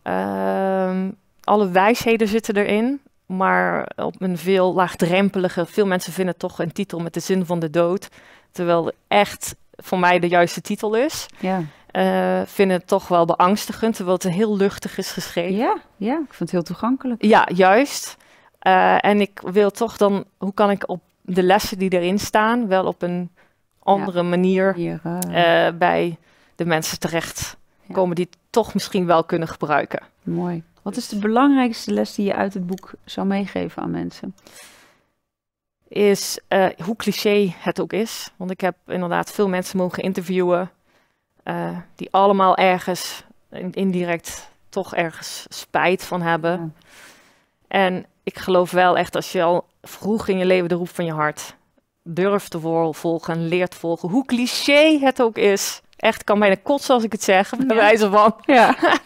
Ehm, alle wijsheden zitten erin, maar op een veel laagdrempelige. Veel mensen vinden toch een titel met de zin van de dood, terwijl het echt voor mij de juiste titel is. Ja. Eh vinden het toch wel beangstigend, terwijl het heel luchtig is geschreven. ja, ja, ik vind het heel toegankelijk. Ja, juist. Eh, en ik wil toch dan, hoe kan ik op de lessen die erin staan, wel op een andere manier Hier, eh, bij de mensen terecht Ja. komen die het toch misschien wel kunnen gebruiken. mooi. Wat is de belangrijkste les die je uit het boek zou meegeven aan mensen? is eh, hoe cliché het ook is. Want ik heb inderdaad veel mensen mogen interviewen eh, die allemaal ergens in- indirect toch ergens spijt van hebben. Ja. En ik geloof wel echt als je al vroeg in je leven de roep van je hart durft te volgen en leert volgen, hoe cliché het ook is. Echt, kan bijna kotsen als ik het zeg, bij Ja. wijze van. Ja. <laughs>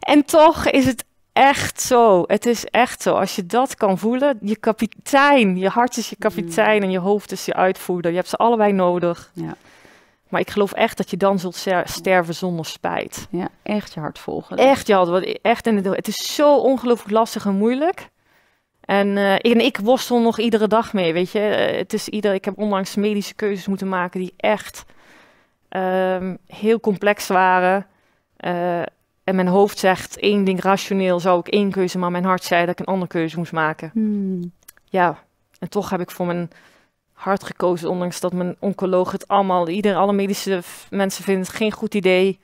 En toch is het echt zo. Het is echt zo. Als je dat kan voelen, je kapitein, je hart is je kapitein en je hoofd is je uitvoerder. Je hebt ze allebei nodig. Ja. Maar ik geloof echt dat je dan zult ster- sterven zonder spijt. ja, echt je hart volgen. Echt, ja, wat echt. En het, het is zo ongelooflijk lastig en moeilijk. En, eh, en ik worstel nog iedere dag mee, weet je. Eh, het is ieder, ik heb onlangs medische keuzes moeten maken die echt ehm, heel complex waren. Eh, en mijn hoofd zegt één ding rationeel, zou ik één keuze, maar mijn hart zei dat ik een andere keuze moest maken. Hmm. Ja, en toch heb ik voor mijn hart gekozen, ondanks dat mijn oncoloog het allemaal, ieder, alle medische mensen vinden het geen goed idee.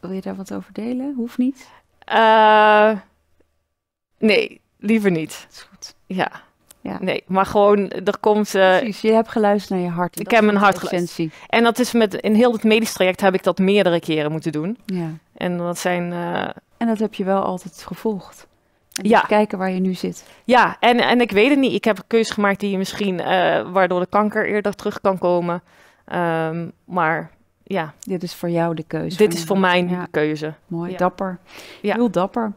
Wil je daar wat over delen? Hoeft niet. Eh, nee, liever niet. Dat is goed. Ja. Ja. Nee, maar gewoon, er komt... eh, Precies, je hebt geluisterd naar je hart. ik dat heb mijn hart essentie. en dat is met, in heel het medisch traject heb ik dat meerdere keren moeten doen. Ja. En dat zijn, eh, En dat heb je wel altijd gevolgd. En Ja. dus kijken waar je nu zit. ja, en, en ik weet het niet. Ik heb een keuze gemaakt die misschien, eh, waardoor de kanker eerder terug kan komen. Ehm, maar ja, Dit is voor jou de keuze. dit is voor hart. mij Ja, de keuze. mooi, Ja. dapper. Ja. Heel dapper.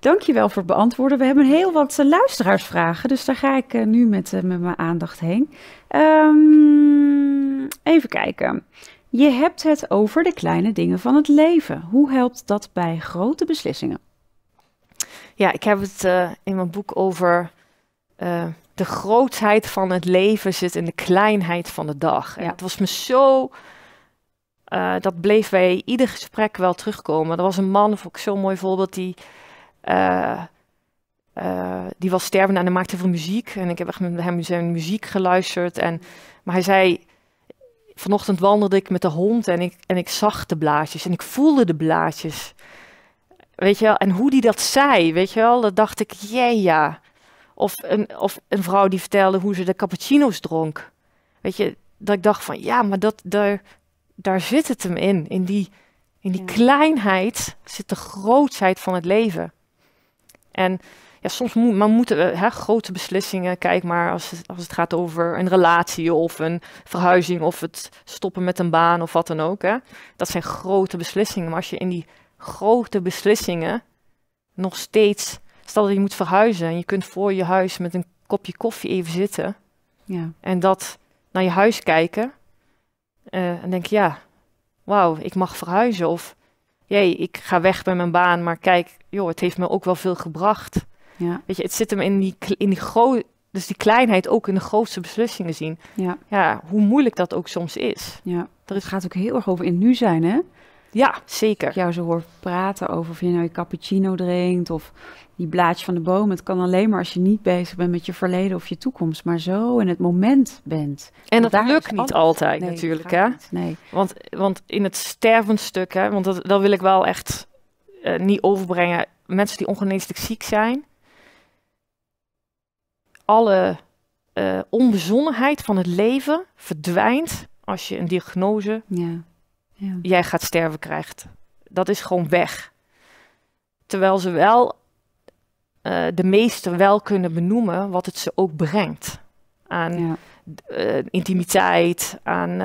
Dankjewel voor het beantwoorden. We hebben heel wat eh, luisteraarsvragen, dus daar ga ik eh, nu met, eh, met mijn aandacht heen. Ehm, even kijken. Je hebt het over de kleine dingen van het leven. Hoe helpt dat bij grote beslissingen? Ja, ik heb het in mijn boek over de grootheid van het leven zit in de kleinheid van de dag. En Ja. Het was me zo. dat bleef bij ieder gesprek wel terugkomen. Er was een man, vond ik zo'n mooi voorbeeld, die, eh, eh, die was stervend en hij maakte veel muziek. En ik heb echt met hem zijn muziek geluisterd. En, maar hij zei, vanochtend wandelde ik met de hond en ik, en ik zag de blaadjes en ik voelde de blaadjes. Weet je wel, en hoe die dat zei, weet je wel, dat dacht ik, jee ja. Of een, of een vrouw die vertelde hoe ze de cappuccino's dronk. Weet je, dat ik dacht van, ja, maar dat, daar, daar zit het hem in. In die, in die Ja. kleinheid zit de grootheid van het leven. En ja, soms moet, maar moeten we hè, grote beslissingen, kijk maar als het, als het gaat over een relatie of een verhuizing of het stoppen met een baan of wat dan ook. Hè. Dat zijn grote beslissingen. Maar als je in die grote beslissingen nog steeds, stel dat je moet verhuizen en je kunt voor je huis met een kopje koffie even zitten Ja, en dat naar je huis kijken eh, en denk je, ja, wauw, ik mag verhuizen of jee, ik ga weg bij mijn baan, maar kijk, joh, het heeft me ook wel veel gebracht. ja, Weet je, het zit hem in die, in die grote, dus die kleinheid ook in de grootste beslissingen zien. ja, Ja, hoe moeilijk dat ook soms is. ja. Het is, gaat ook heel erg over in nu zijn, hè? Ja, ik zeker. jou zo hoor praten over of je nou je cappuccino drinkt of die blaadje van de boom. Het kan alleen maar als je niet bezig bent met je verleden of je toekomst, maar zo in het moment bent. En dat lukt niet altijd Nee, natuurlijk, hè? niet. Nee. Want, want in het stervensstuk, hè, want dat, dat wil ik wel echt eh, niet overbrengen. Mensen die ongeneeslijk ziek zijn, alle eh, onbezonnenheid van het leven verdwijnt als je een diagnose, Ja. Ja. jij gaat sterven krijgt. Dat is gewoon weg. Terwijl ze wel, eh, de meesten wel kunnen benoemen wat het ze ook brengt. Aan Ja. eh, intimiteit, aan...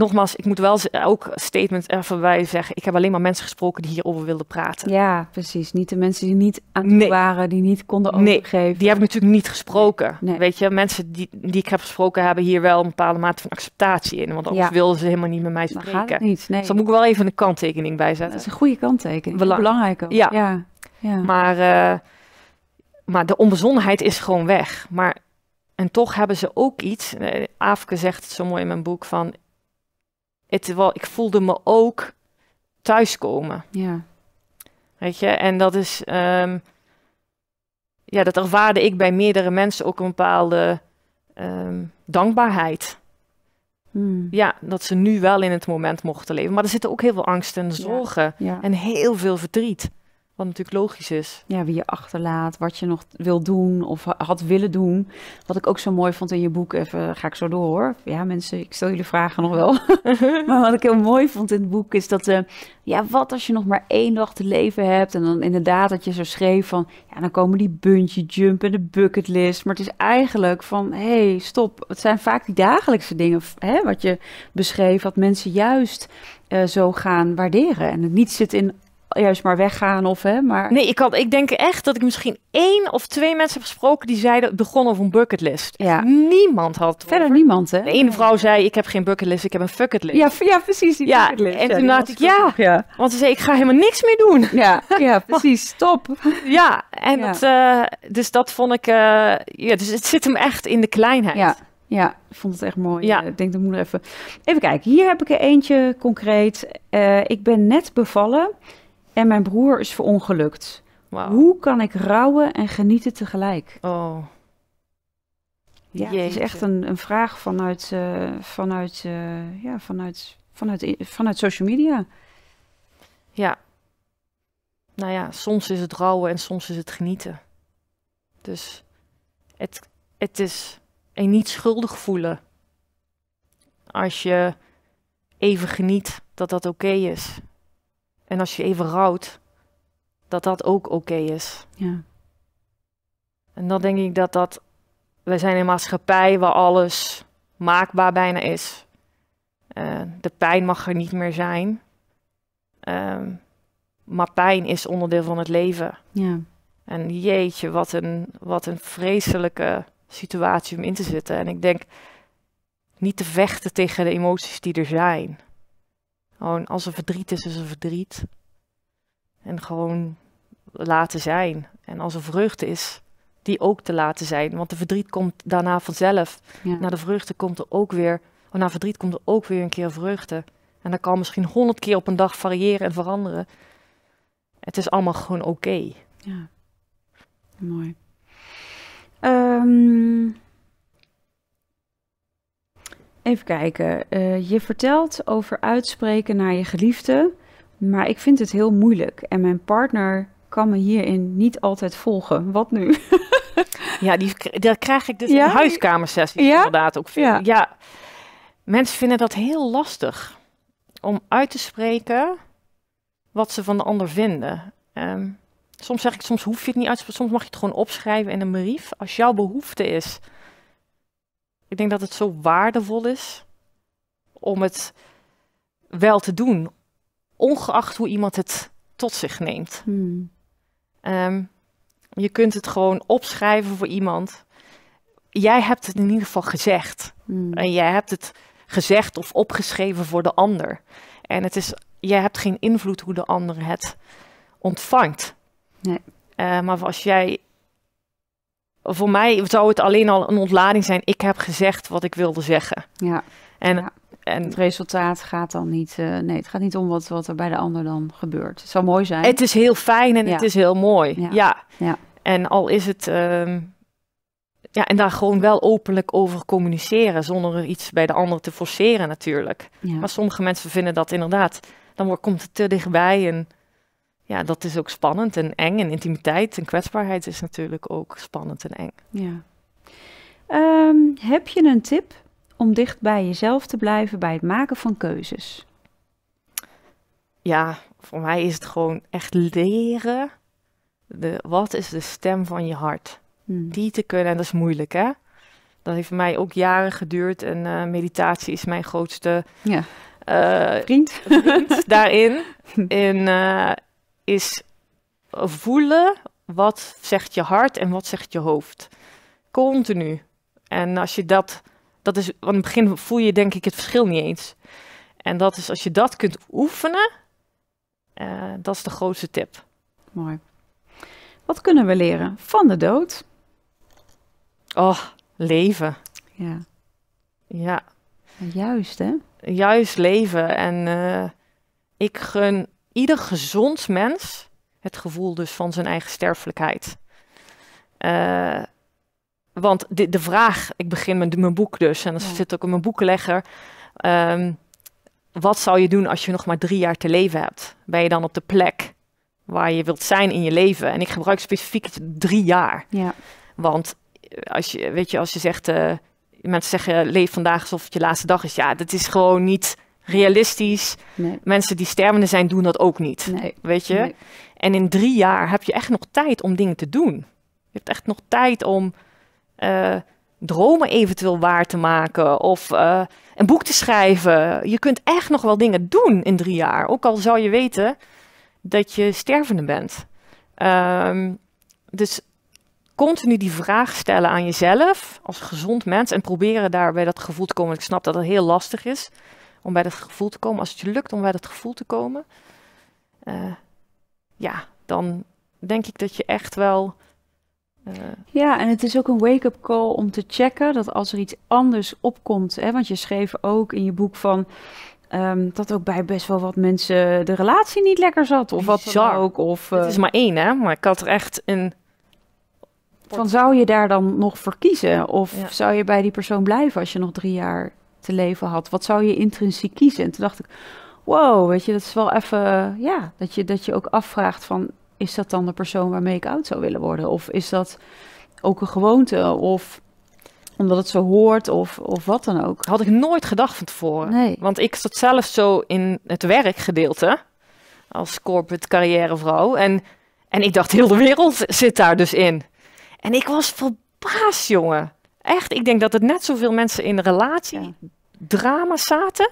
nogmaals, ik moet wel ook statement even bij zeggen. Ik heb alleen maar mensen gesproken die hierover wilden praten. ja, precies. Niet de mensen die niet aan toe Nee. waren, die niet konden Nee, overgeven. Die heb ik natuurlijk niet gesproken. Nee. Weet je, mensen die, die ik heb gesproken hebben hier wel een bepaalde mate van acceptatie in. Want anders Ja. wilden ze helemaal niet met mij Dan gaat spreken. het niet. Nee. Dus daar moet ik wel even een kanttekening bij Dat is een goede kanttekening. Belang- Belangrijk ook. Ja. ja. ja. Maar, eh, maar de onbezonnenheid is gewoon weg. Maar, en toch hebben ze ook iets. eh, Afke zegt het zo mooi in mijn boek van... Het, wel, ik voelde me ook thuiskomen. ja. Weet je, en dat is... ehm, ja, dat ervaarde ik bij meerdere mensen ook een bepaalde ehm, dankbaarheid. Hmm. Ja, dat ze nu wel in het moment mochten leven. Maar er zitten ook heel veel angst en zorgen. Ja. En heel veel verdriet. Wat natuurlijk logisch is. Ja, wie je achterlaat, wat je nog wil doen of ha- had willen doen. Wat ik ook zo mooi vond in je boek, even ga ik zo door hoor. Ja, mensen, ik stel jullie vragen nog wel. <laughs> maar wat ik heel mooi vond in het boek is dat, eh, ja, wat als je nog maar één dag te leven hebt. En dan inderdaad dat je zo schreef van, ja, dan komen die bungee jump en de bucketlist. Maar het is eigenlijk van, hé, hey, stop. Het zijn vaak die dagelijkse dingen, hè, wat je beschreef, wat mensen juist eh, zo gaan waarderen. En het niet zit in juist maar weggaan of, hè, maar... Nee, ik, had, ik denk echt dat ik misschien één of twee mensen heb gesproken die zeiden, het begon over een bucketlist. Ja. Niemand had Verder over. niemand, hè? De ene vrouw zei, ik heb geen bucketlist, ik heb een fucketlist. Ja, ja precies. Die Ja, bucketlist. en toen dacht ik, ja. ja. Want ze zei, ik ga helemaal niks meer doen. Ja, <laughs> ja, precies. Stop. Ja, en. Dat, eh, dus dat vond ik, eh, ja, dus het zit hem echt in de kleinheid. Ja, ja, ik vond het echt mooi. Ja. Eh, Ik denk dat moet even... Even kijken, hier heb ik er eentje concreet. Ik ben net bevallen en mijn broer is verongelukt. Hoe kan ik rouwen en genieten tegelijk? Oh, Ja, het is echt een, een vraag vanuit, eh, vanuit, eh, ja, vanuit, vanuit, vanuit social media. ja. Nou ja, soms is het rouwen en soms is het genieten. Dus het, het is een niet schuldig voelen. Als je even geniet, dat dat oké is. En als je even rouwt, dat dat ook oké is. Ja, En dan denk ik dat dat. We zijn een maatschappij waar alles maakbaar bijna is. Eh, de pijn mag er niet meer zijn. Ehm, maar pijn is onderdeel van het leven. ja, En jeetje, wat een, wat een vreselijke situatie om in te zitten. En ik denk niet te vechten tegen de emoties die er zijn. Gewoon als er verdriet is, is er verdriet. En gewoon laten zijn. En als er vreugde is, die ook te laten zijn. Want de verdriet komt daarna vanzelf. ja. Na de vreugde komt er ook weer, na verdriet komt er ook weer een keer vreugde. En dat kan misschien honderd keer op een dag variëren en veranderen. Het is allemaal gewoon oké. Ja, mooi. Ehm, even kijken. Eh, je vertelt over uitspreken naar je geliefde, maar ik vind het heel moeilijk. En mijn partner kan me hierin niet altijd volgen. Wat nu? <laughs> Ja, die, daar krijg ik dus Ja? in huiskamersessies Ja? inderdaad ook veel. Ja. Ja. mensen vinden dat heel lastig om uit te spreken wat ze van de ander vinden. Ehm, soms zeg ik, soms hoef je het niet uit te spreken, soms mag je het gewoon opschrijven in een brief. Als jouw behoefte is, ik denk dat het zo waardevol is om het wel te doen, ongeacht hoe iemand het tot zich neemt. Hmm, Ehm, je kunt het gewoon opschrijven voor iemand. Jij hebt het in ieder geval gezegd. hmm, En jij hebt het gezegd of opgeschreven voor de ander. En het is, jij hebt geen invloed hoe de ander het ontvangt. Nee. Eh, maar als jij. Voor mij zou het alleen al een ontlading zijn. Ik heb gezegd wat ik wilde zeggen. Ja, En, Ja. en het resultaat gaat dan niet... eh, nee, het gaat niet om wat, wat er bij de ander dan gebeurt. Het zou mooi zijn. Het is heel fijn en Ja. het is heel mooi. Ja. Ja. En al is het. ehm, ja, en daar gewoon wel openlijk over communiceren. Zonder er iets bij de ander te forceren, natuurlijk. Maar sommige mensen vinden dat inderdaad. Dan wordt, komt het te dichtbij. En ja, dat is ook spannend en eng. En intimiteit en kwetsbaarheid is natuurlijk ook spannend en eng. Ja. Ehm, heb je een tip om dicht bij jezelf te blijven bij het maken van keuzes? Ja, voor mij is het gewoon echt leren. De, wat is de stem van je hart? Hmm. die te kunnen. En dat is moeilijk, hè? Dat heeft mij ook jaren geduurd. En eh, meditatie is mijn grootste Ja. eh, Vriend? vriend <laughs> daarin. <laughs> En eh, is voelen wat zegt je hart en wat zegt je hoofd. Continu. En als je dat, dat is, want in het begin voel je denk ik het verschil niet eens. En dat is als je dat kunt oefenen, eh, dat is de grootste tip. Mooi. Wat kunnen we leren van de dood? Oh, leven. Ja, Ja, juist hè? juist leven. En eh, ik gun ieder gezond mens het gevoel dus van zijn eigen sterfelijkheid. Eh, want de, de vraag, ik begin met mijn boek dus, en dat Ja. zit ook in mijn boekenlegger. ehm, wat zou je doen als je nog maar drie jaar te leven hebt? Ben je dan op de plek waar je wilt zijn in je leven. En ik gebruik specifiek drie jaar. Ja. Want als je, weet je, als je zegt, eh, mensen zeggen leef vandaag alsof het je laatste dag is. Ja, dat is gewoon niet realistisch. Nee. Mensen die stervende zijn doen dat ook niet. Nee. Weet je? Nee. En in drie jaar heb je echt nog tijd om dingen te doen. Je hebt echt nog tijd om eh, dromen eventueel waar te maken of eh, een boek te schrijven. Je kunt echt nog wel dingen doen in drie jaar. Ook al zou je weten dat je stervende bent. Ehm, dus continu die vraag stellen aan jezelf als gezond mens en proberen daar bij dat gevoel te komen. Ik snap dat het heel lastig is om bij dat gevoel te komen. Als het je lukt om bij dat gevoel te komen, eh, ja, dan denk ik dat je echt wel. eh, Ja, en het is ook een wake-up call om te checken dat als er iets anders opkomt, hè, want je schreef ook in je boek van ehm, dat ook bij best wel wat mensen de relatie niet lekker zat, of wat dan ook. Of eh, het is maar één, hè? Maar ik had er echt een. van zou je daar dan nog voor kiezen? Of Ja. zou je bij die persoon blijven als je nog drie jaar te leven had? Wat zou je intrinsiek kiezen? En toen dacht ik, wow, weet je, dat is wel even, ja, dat je, dat je ook afvraagt van, is dat dan de persoon waarmee ik oud zou willen worden? Of is dat ook een gewoonte? Of omdat het zo hoort? Of, of wat dan ook? Had ik nooit gedacht van tevoren. Nee. Want ik zat zelf zo in het werkgedeelte als corporate carrièrevrouw. En, en ik dacht, heel de wereld zit daar dus in. En ik was verbaasd, jongen. Echt, ik denk dat het net zoveel mensen in relatie drama zaten.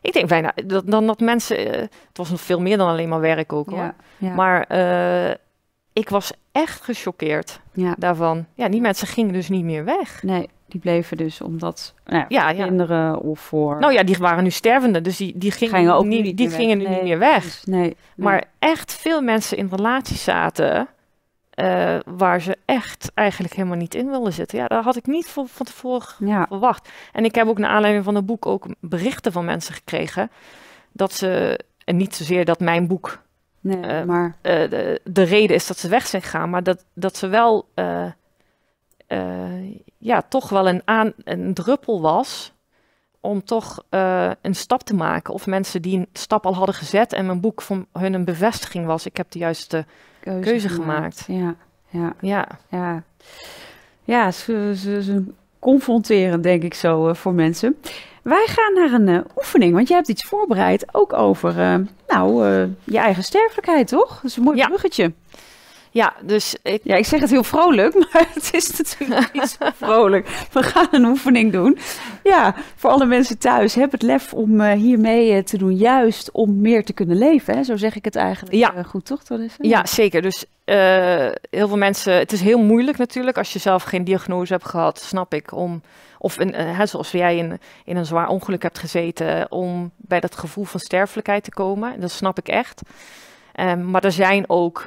Ik denk bijna dat, dan dat mensen... eh, het was nog veel meer dan alleen maar werk ook, hoor. Ja, ja, Maar eh, ik was echt gechoqueerd ja. daarvan. Ja, die mensen gingen dus niet meer weg. Nee, die bleven dus omdat nou, Ja, kinderen of voor... Nou ja, die waren nu stervende, dus die, die gingen, Gingen ook niet, niet die meer gingen weg. nu niet meer weg. dus nee, nee. Maar echt veel mensen in relaties zaten eh, waar ze echt eigenlijk helemaal niet in wilden zitten. Ja, daar had ik niet van, van tevoren ja, verwacht. En ik heb ook naar aanleiding van het boek ook berichten van mensen gekregen dat ze, en niet zozeer dat mijn boek nee, eh, maar eh, de, de reden is dat ze weg zijn gegaan, maar dat, dat ze wel, ja, toch wel een, aan, een druppel was om toch een stap te maken. Of mensen die een stap al hadden gezet en mijn boek van hun een bevestiging was. Ik heb de juiste, keuze, keuze gemaakt. Ja, ja, ja, ja. Ja, ze, ze, ze confronteren, denk ik zo, eh, voor mensen. Wij gaan naar een eh, oefening, want jij hebt iets voorbereid, ook over, eh, nou, je eigen sterfelijkheid, toch? Dat is een mooi Ja. bruggetje. Ja, dus ik, Ja, ik zeg het heel vrolijk, <laughs> maar het is natuurlijk niet zo <laughs> vrolijk. We gaan een oefening doen. Ja, voor alle mensen thuis, heb het lef om eh, hiermee eh, te doen, juist om meer te kunnen leven. Hè? Zo zeg ik het eigenlijk Ja. eh, goed, toch? Ja, zeker. Dus heel veel mensen, het is heel moeilijk natuurlijk als je zelf geen diagnose hebt gehad, snap ik, om, of in, hè, zoals jij in, in een zwaar ongeluk hebt gezeten, om bij dat gevoel van sterfelijkheid te komen. Dat snap ik echt. Ehm, maar er zijn ook,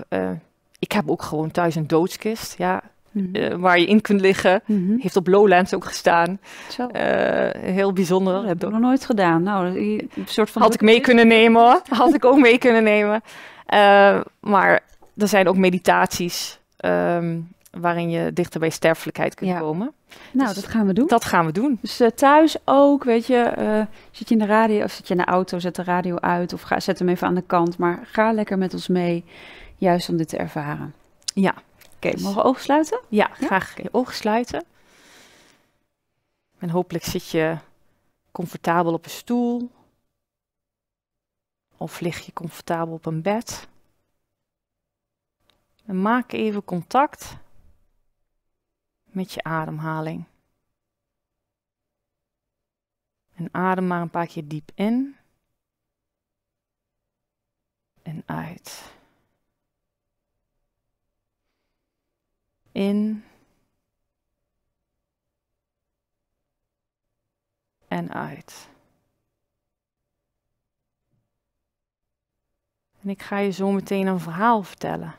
ik heb ook gewoon thuis een doodskist, ja, Mhm. eh, waar je in kunt liggen. Mhm. Heeft op Lowlands ook gestaan. Zo. Eh, heel bijzonder. dat heb ik nog nooit gedaan. Nou, een soort van. Had ik mee kunnen nemen hoor. <laughs> Had ik ook mee kunnen nemen. Eh, maar er zijn ook meditaties ehm, waarin je dichter bij sterfelijkheid kunt Ja. komen. Nou, Dus dat gaan we doen. Dat gaan we doen. Dus thuis ook, weet je, zit je in de radio of zit je in de auto, zet de radio uit of ga, zet hem even aan de kant. Maar ga lekker met ons mee, juist om dit te ervaren. Ja. Oké, mogen we ogen sluiten? Ja, graag je ogen sluiten. En hopelijk zit je comfortabel op een stoel. Of lig je comfortabel op een bed. En maak even contact met je ademhaling. En adem maar een paar keer diep in. En uit. In. En uit. En ik ga je zo meteen een verhaal vertellen.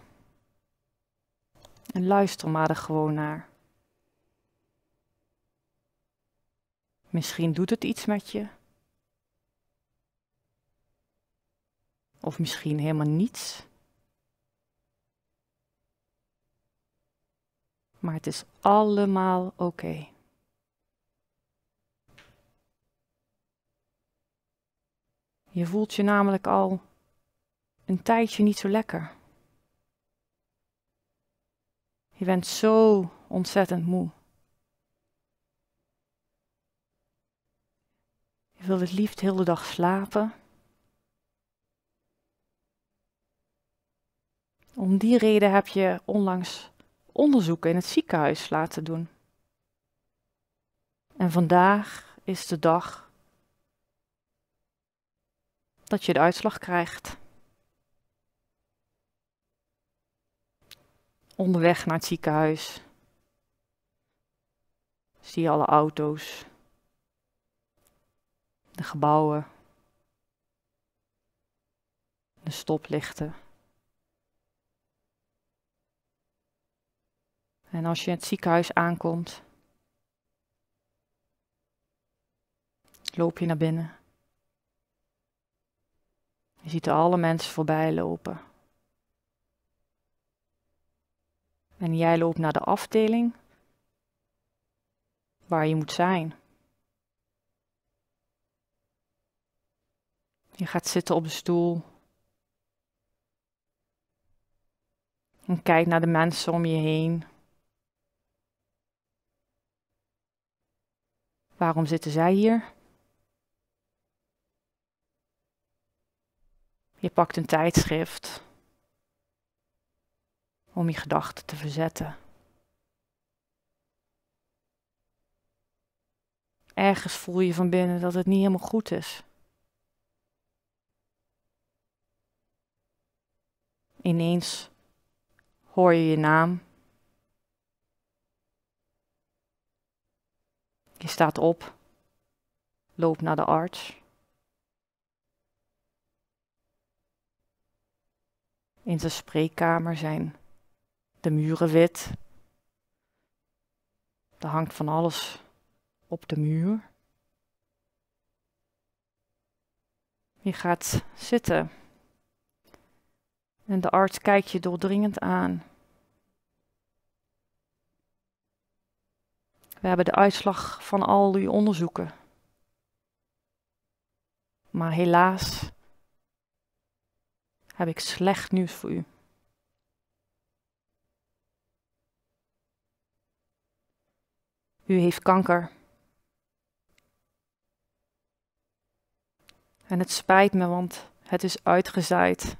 En luister maar er gewoon naar. Misschien doet het iets met je. Of misschien helemaal niets. Maar het is allemaal oké. Je voelt je namelijk al een tijdje niet zo lekker. Je bent zo ontzettend moe. Je wil het liefst heel de dag slapen. Om die reden heb je onlangs onderzoeken in het ziekenhuis laten doen. En vandaag is de dag dat je de uitslag krijgt. Onderweg naar het ziekenhuis zie je alle auto's, de gebouwen, de stoplichten. En als je het ziekenhuis aankomt, loop je naar binnen. Je ziet alle mensen voorbij lopen. En jij loopt naar de afdeling waar je moet zijn. Je gaat zitten op de stoel. En kijkt naar de mensen om je heen. Waarom zitten zij hier? Je pakt een tijdschrift om je gedachten te verzetten. Ergens voel je van binnen dat het niet helemaal goed is. Ineens hoor je je naam. Je staat op, loopt naar de arts. In zijn spreekkamer zijn de muren wit. Er hangt van alles op de muur. Je gaat zitten. En de arts kijkt je doordringend aan. We hebben de uitslag van al uw onderzoeken. Maar helaas heb ik slecht nieuws voor u. U heeft kanker. En het spijt me, want het is uitgezaaid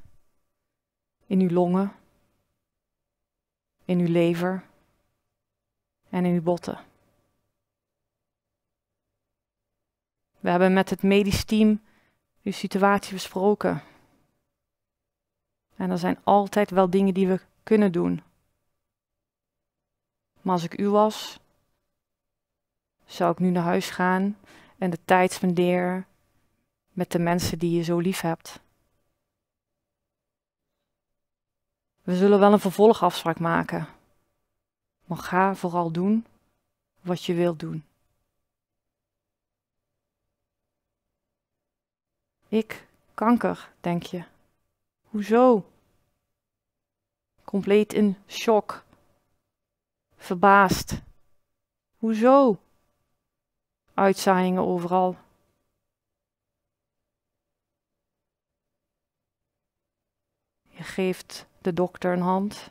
in uw longen, in uw lever en in uw botten. We hebben met het medisch team uw situatie besproken. En er zijn altijd wel dingen die we kunnen doen. Maar als ik u was, zou ik nu naar huis gaan en de tijd spenderen met de mensen die je zo lief hebt. We zullen wel een vervolgafspraak maken. Maar ga vooral doen wat je wilt doen. Ik, kanker, denk je. Hoezo? Compleet in shock. Verbaasd. Hoezo? Uitzaaiingen overal. Je geeft de dokter een hand.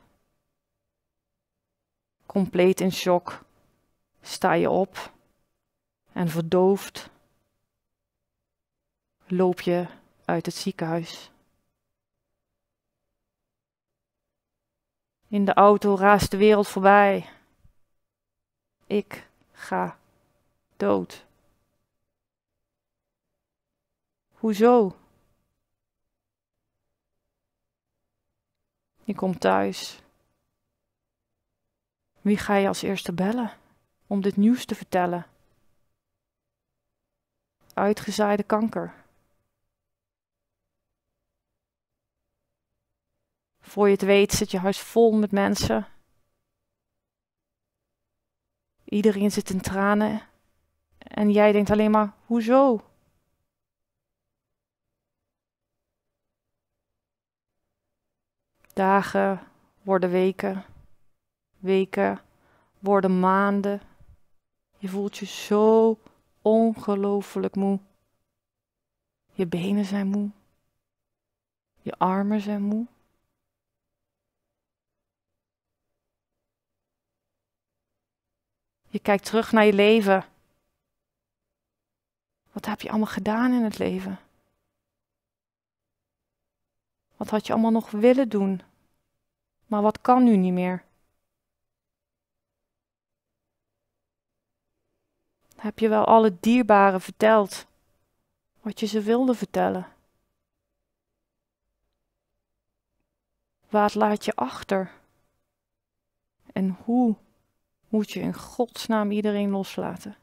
Compleet in shock sta je op en verdoofd loop je uit het ziekenhuis. In de auto raast de wereld voorbij. Ik ga dood. Hoezo? Je komt thuis. Wie ga je als eerste bellen om dit nieuws te vertellen? Uitgezaaide kanker. Voor je het weet zit je huis vol met mensen. Iedereen zit in tranen. En jij denkt alleen maar, hoezo? Dagen worden weken, weken worden maanden. Je voelt je zo ongelooflijk moe. Je benen zijn moe. Je armen zijn moe. Je kijkt terug naar je leven. Wat heb je allemaal gedaan in het leven? Wat had je allemaal nog willen doen? Maar wat kan nu niet meer? Heb je wel alle dierbaren verteld wat je ze wilde vertellen? Wat laat je achter? En hoe moet je in godsnaam iedereen loslaten?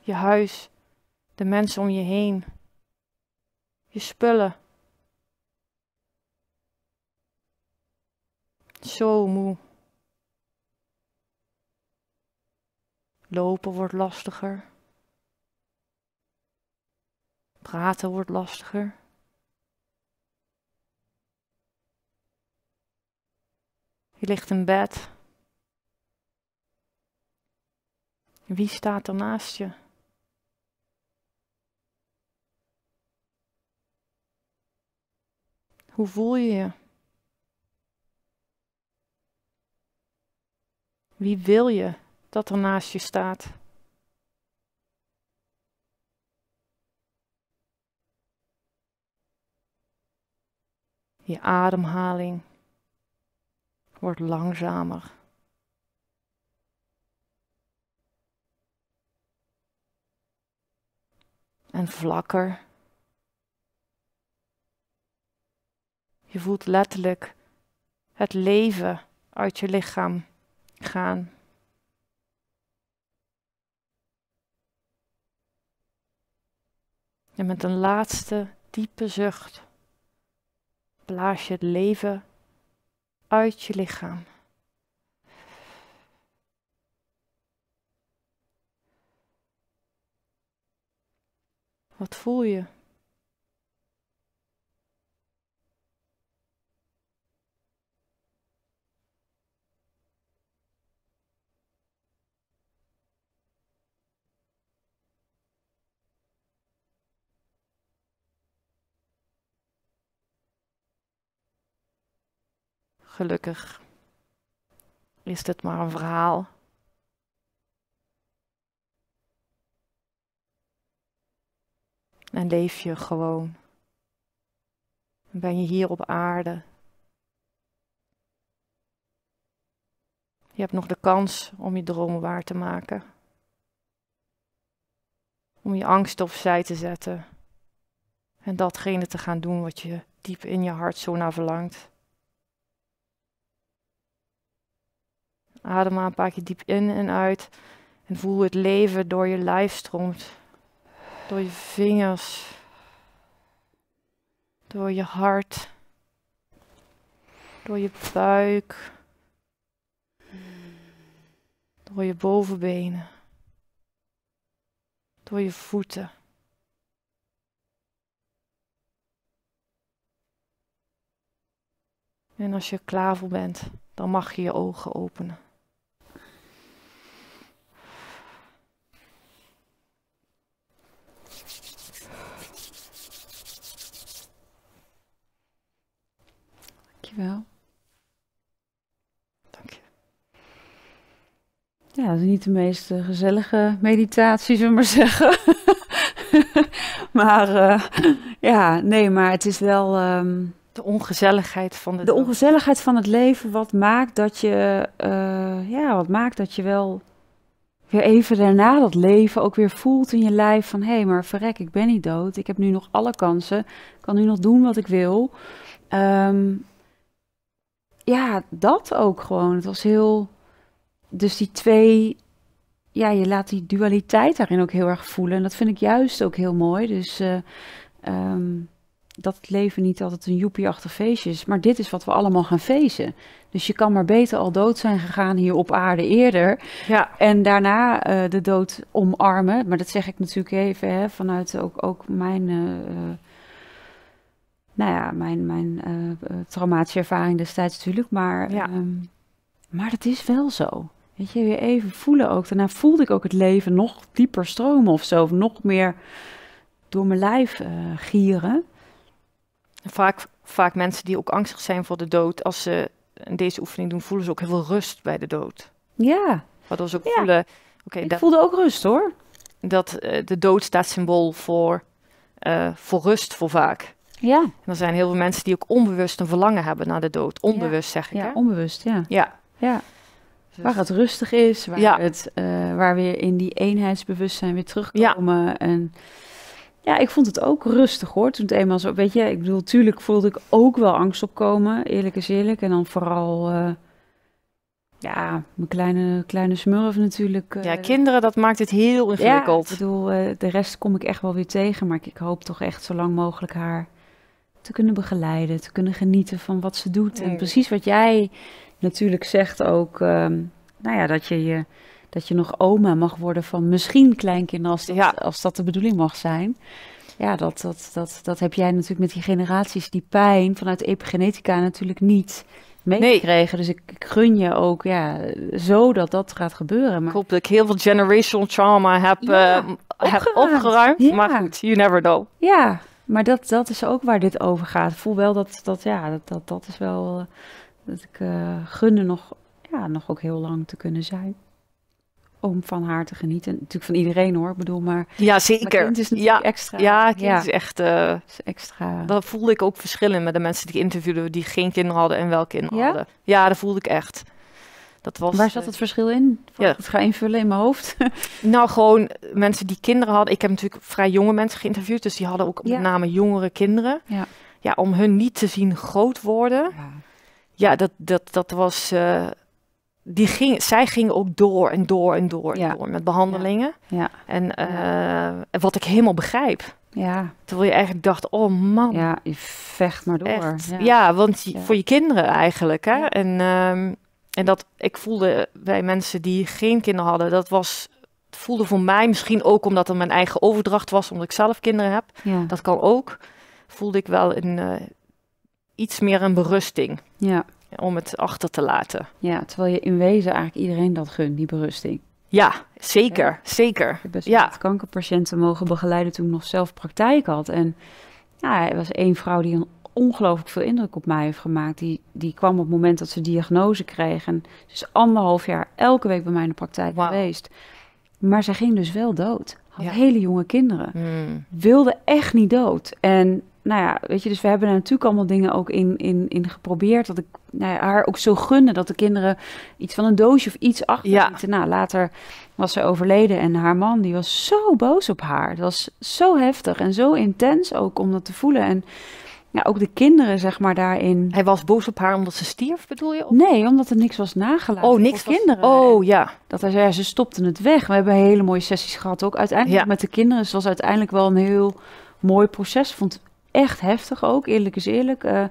Je huis, de mensen om je heen, je spullen. Zo moe. Lopen wordt lastiger. Praten wordt lastiger. Je ligt in bed. Wie staat er naast je? Hoe voel je je? Wie wil je dat er naast je staat? Je ademhaling wordt langzamer. En vlakker. Je voelt letterlijk het leven uit je lichaam gaan. En met een laatste diepe zucht blaas je het leven uit je lichaam. Wat voel je? Gelukkig is dit maar een verhaal. En leef je gewoon. Ben je hier op aarde. Je hebt nog de kans om je dromen waar te maken. Om je angst opzij te zetten. En datgene te gaan doen wat je diep in je hart zo naar verlangt. Adem maar een paar keer diep in en uit. En voel het leven door je lijf stroomt. Door je vingers. Door je hart. Door je buik. Door je bovenbenen. Door je voeten. En als je klaar voor bent, dan mag je je ogen openen. Dankjewel. Dank je. Ja, is niet de meest eh, gezellige meditatie, zullen we maar <laughs> zeggen. <laughs> maar uh, ja, nee, maar het is wel... Um, de ongezelligheid van de... De ongezelligheid van het leven, wat maakt dat je... Uh, ja, wat maakt dat je wel weer even daarna dat leven ook weer voelt in je lijf van... hé, hey, maar verrek, ik ben niet dood. Ik heb nu nog alle kansen. Ik kan nu nog doen wat ik wil. Um, ja, dat ook gewoon. Het was heel. Dus die twee. Ja, je laat die dualiteit daarin ook heel erg voelen. En dat vind ik juist ook heel mooi. Dus uh, um, dat het leven niet altijd een joepie-achtig feestje is. Maar dit is wat we allemaal gaan feesten. Dus je kan maar beter al dood zijn gegaan hier op aarde eerder. Ja. En daarna uh, de dood omarmen. Maar dat zeg ik natuurlijk even hè, vanuit ook, ook mijn. Uh, nou ja, mijn, mijn traumatische ervaring destijds natuurlijk. Maar, ja. um, maar het is wel zo. Weet je, weer even voelen ook. Daarna voelde ik ook het leven nog dieper stromen of zo. Of nog meer door mijn lijf uh, gieren. Vaak, vaak mensen die ook angstig zijn voor de dood, als ze deze oefening doen, voelen ze ook heel veel rust bij de dood. Ja. Waardoor ze ook Ja. voelen, oké, ik dat, voelde ook rust hoor. dat eh, de dood staat symbool voor, eh, voor rust, voor vaak. Ja, En er zijn heel veel mensen die ook onbewust een verlangen hebben naar de dood. Onbewust zeg ik, ja hè? onbewust, ja. Ja. ja. Waar het rustig is, waar, Ja. het, eh, waar we in die eenheidsbewustzijn weer terugkomen. En ja, ik vond het ook rustig hoor. Toen het eenmaal zo, weet je, ik bedoel, tuurlijk voelde ik ook wel angst opkomen, eerlijk is eerlijk. En dan vooral, eh, ja, mijn kleine, kleine smurf natuurlijk. eh, ja, kinderen, dat maakt het heel ja, ingewikkeld. ik bedoel, eh, de rest kom ik echt wel weer tegen. Maar ik, ik hoop toch echt zo lang mogelijk haar te kunnen begeleiden. Te kunnen genieten van wat ze doet. En precies wat jij natuurlijk zegt ook. ehm, nou ja, dat je, je, dat je nog oma mag worden van misschien kleinkinderen. Als dat, Ja. als dat de bedoeling mag zijn. Ja, dat, dat, dat, dat heb jij natuurlijk met die generaties die pijn vanuit epigenetica natuurlijk niet meegekregen. Dus ik, ik gun je ook ja, zo dat dat gaat gebeuren. Ik Maar hoop dat ik heel veel generational trauma heb, Ja, eh, heb opgeruimd. opgeruimd. Ja. Maar goed, you never know. Ja, maar dat, dat is ook waar dit over gaat. Ik voel wel dat dat, ja, dat, dat, dat is wel eh, dat ik eh gunde nog, ja, nog ook heel lang te kunnen zijn. Om van haar te genieten. Natuurlijk van iedereen hoor, ik bedoel, maar Ja, zeker. kind is natuurlijk ja, extra. ja, kind ja, is echt... is extra. dat voelde ik ook verschillen met de mensen die ik interviewde die geen kinderen hadden en wel kinderen Ja? hadden. Ja, dat voelde ik echt. Dat was, Waar zat eh, het verschil in? Voor ja. ik het ga invullen in mijn hoofd. <laughs> Nou, gewoon mensen die kinderen hadden. Ik heb natuurlijk vrij jonge mensen geïnterviewd, dus die hadden ook Ja. met name jongere kinderen. Ja. ja, om hun niet te zien groot worden. Ja, dat, dat, dat was. eh, die ging, zij gingen ook door en door en door en Ja. door met behandelingen. Ja. En eh, wat ik helemaal begrijp. Ja, Terwijl je eigenlijk dacht, oh man, ja, je vecht maar door. echt. Ja. Ja, want je- Ja. voor je kinderen eigenlijk. Hè? Ja. En, ehm, en dat ik voelde bij mensen die geen kinderen hadden, dat was. Het voelde voor mij misschien ook omdat het mijn eigen overdracht was, omdat ik zelf kinderen heb. Ja. Dat kan ook. Voelde ik wel een, iets meer een berusting Ja. om het achter te laten. ja, terwijl je in wezen eigenlijk iedereen dat gunt, die berusting. Ja, zeker, Ja. zeker. Ik heb best Ja. kankerpatiënten mogen begeleiden toen ik nog zelf praktijk had. En ja, er was één vrouw die een ongelooflijk veel indruk op mij heeft gemaakt. Die, die kwam op het moment dat ze diagnose kreeg. En ze is anderhalf jaar elke week bij mij in de praktijk geweest. Maar zij ging dus wel dood. Had Ja. hele jonge kinderen. Hmm. Wilde echt niet dood. En nou ja, weet je, dus we hebben er natuurlijk allemaal dingen ook in, in, in geprobeerd. Dat ik nou ja, haar ook zo gunde dat de kinderen iets van een doosje of iets achterlieten. Nou, later was ze overleden en haar man die was zo boos op haar. Het was zo heftig en zo intens ook om dat te voelen. En ja, ook de kinderen zeg maar daarin. Hij was boos op haar omdat ze stierf, bedoel je? Of- Nee, omdat er niks was nagelaten. Oh, niks was- kinderen. Oh, ja. Dat hij zei, ja, ze stopten het weg. We hebben hele mooie sessies gehad ook. Uiteindelijk Ja. met de kinderen. Dus het was uiteindelijk wel een heel mooi proces. Vond echt heftig ook, eerlijk is eerlijk. Eh,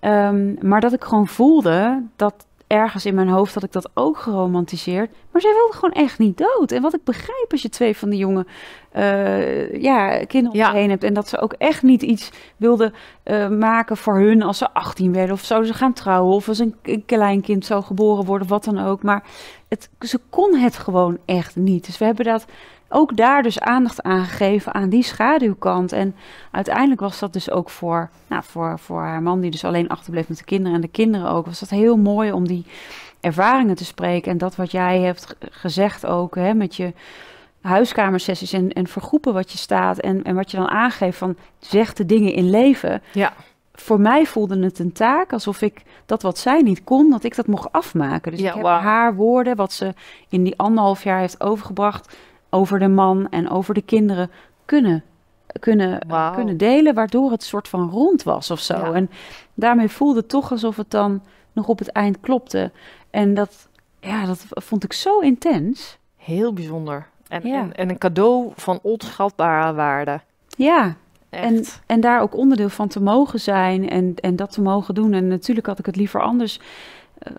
ehm, maar dat ik gewoon voelde dat ergens in mijn hoofd had ik dat ook geromantiseerd. Maar zij wilde gewoon echt niet dood. En wat ik begrijp als je twee van die jonge eh, ja, kinderen Ja. heen hebt. En dat ze ook echt niet iets wilden eh, maken voor hun als ze 18 werden. Of zouden ze gaan trouwen. Of als een, een kleinkind zou geboren worden, wat dan ook. Maar het, ze kon het gewoon echt niet. Dus we hebben dat ook daar dus aandacht aan gegeven aan die schaduwkant. En uiteindelijk was dat dus ook voor, nou, voor, voor haar man, die dus alleen achterbleef met de kinderen en de kinderen ook, was dat heel mooi om die ervaringen te spreken. En dat wat jij hebt gezegd ook, hè, met je huiskamersessies en, en vergroepen wat je staat en, en wat je dan aangeeft van zeg de dingen in leven. Ja. Voor mij voelde het een taak alsof ik dat wat zij niet kon, dat ik dat mocht afmaken. Dus Ja, ik heb haar woorden, wat ze in die anderhalf jaar heeft overgebracht over de man en over de kinderen, kunnen, kunnen, kunnen delen, waardoor het soort van rond was of zo. Ja. En daarmee voelde het toch alsof het dan nog op het eind klopte. En dat, ja, dat vond ik zo intens. Heel bijzonder. En, Ja. en, en een cadeau van onschatbare waarde. Ja, Echt. En, en daar ook onderdeel van te mogen zijn en, en dat te mogen doen. En natuurlijk had ik het liever anders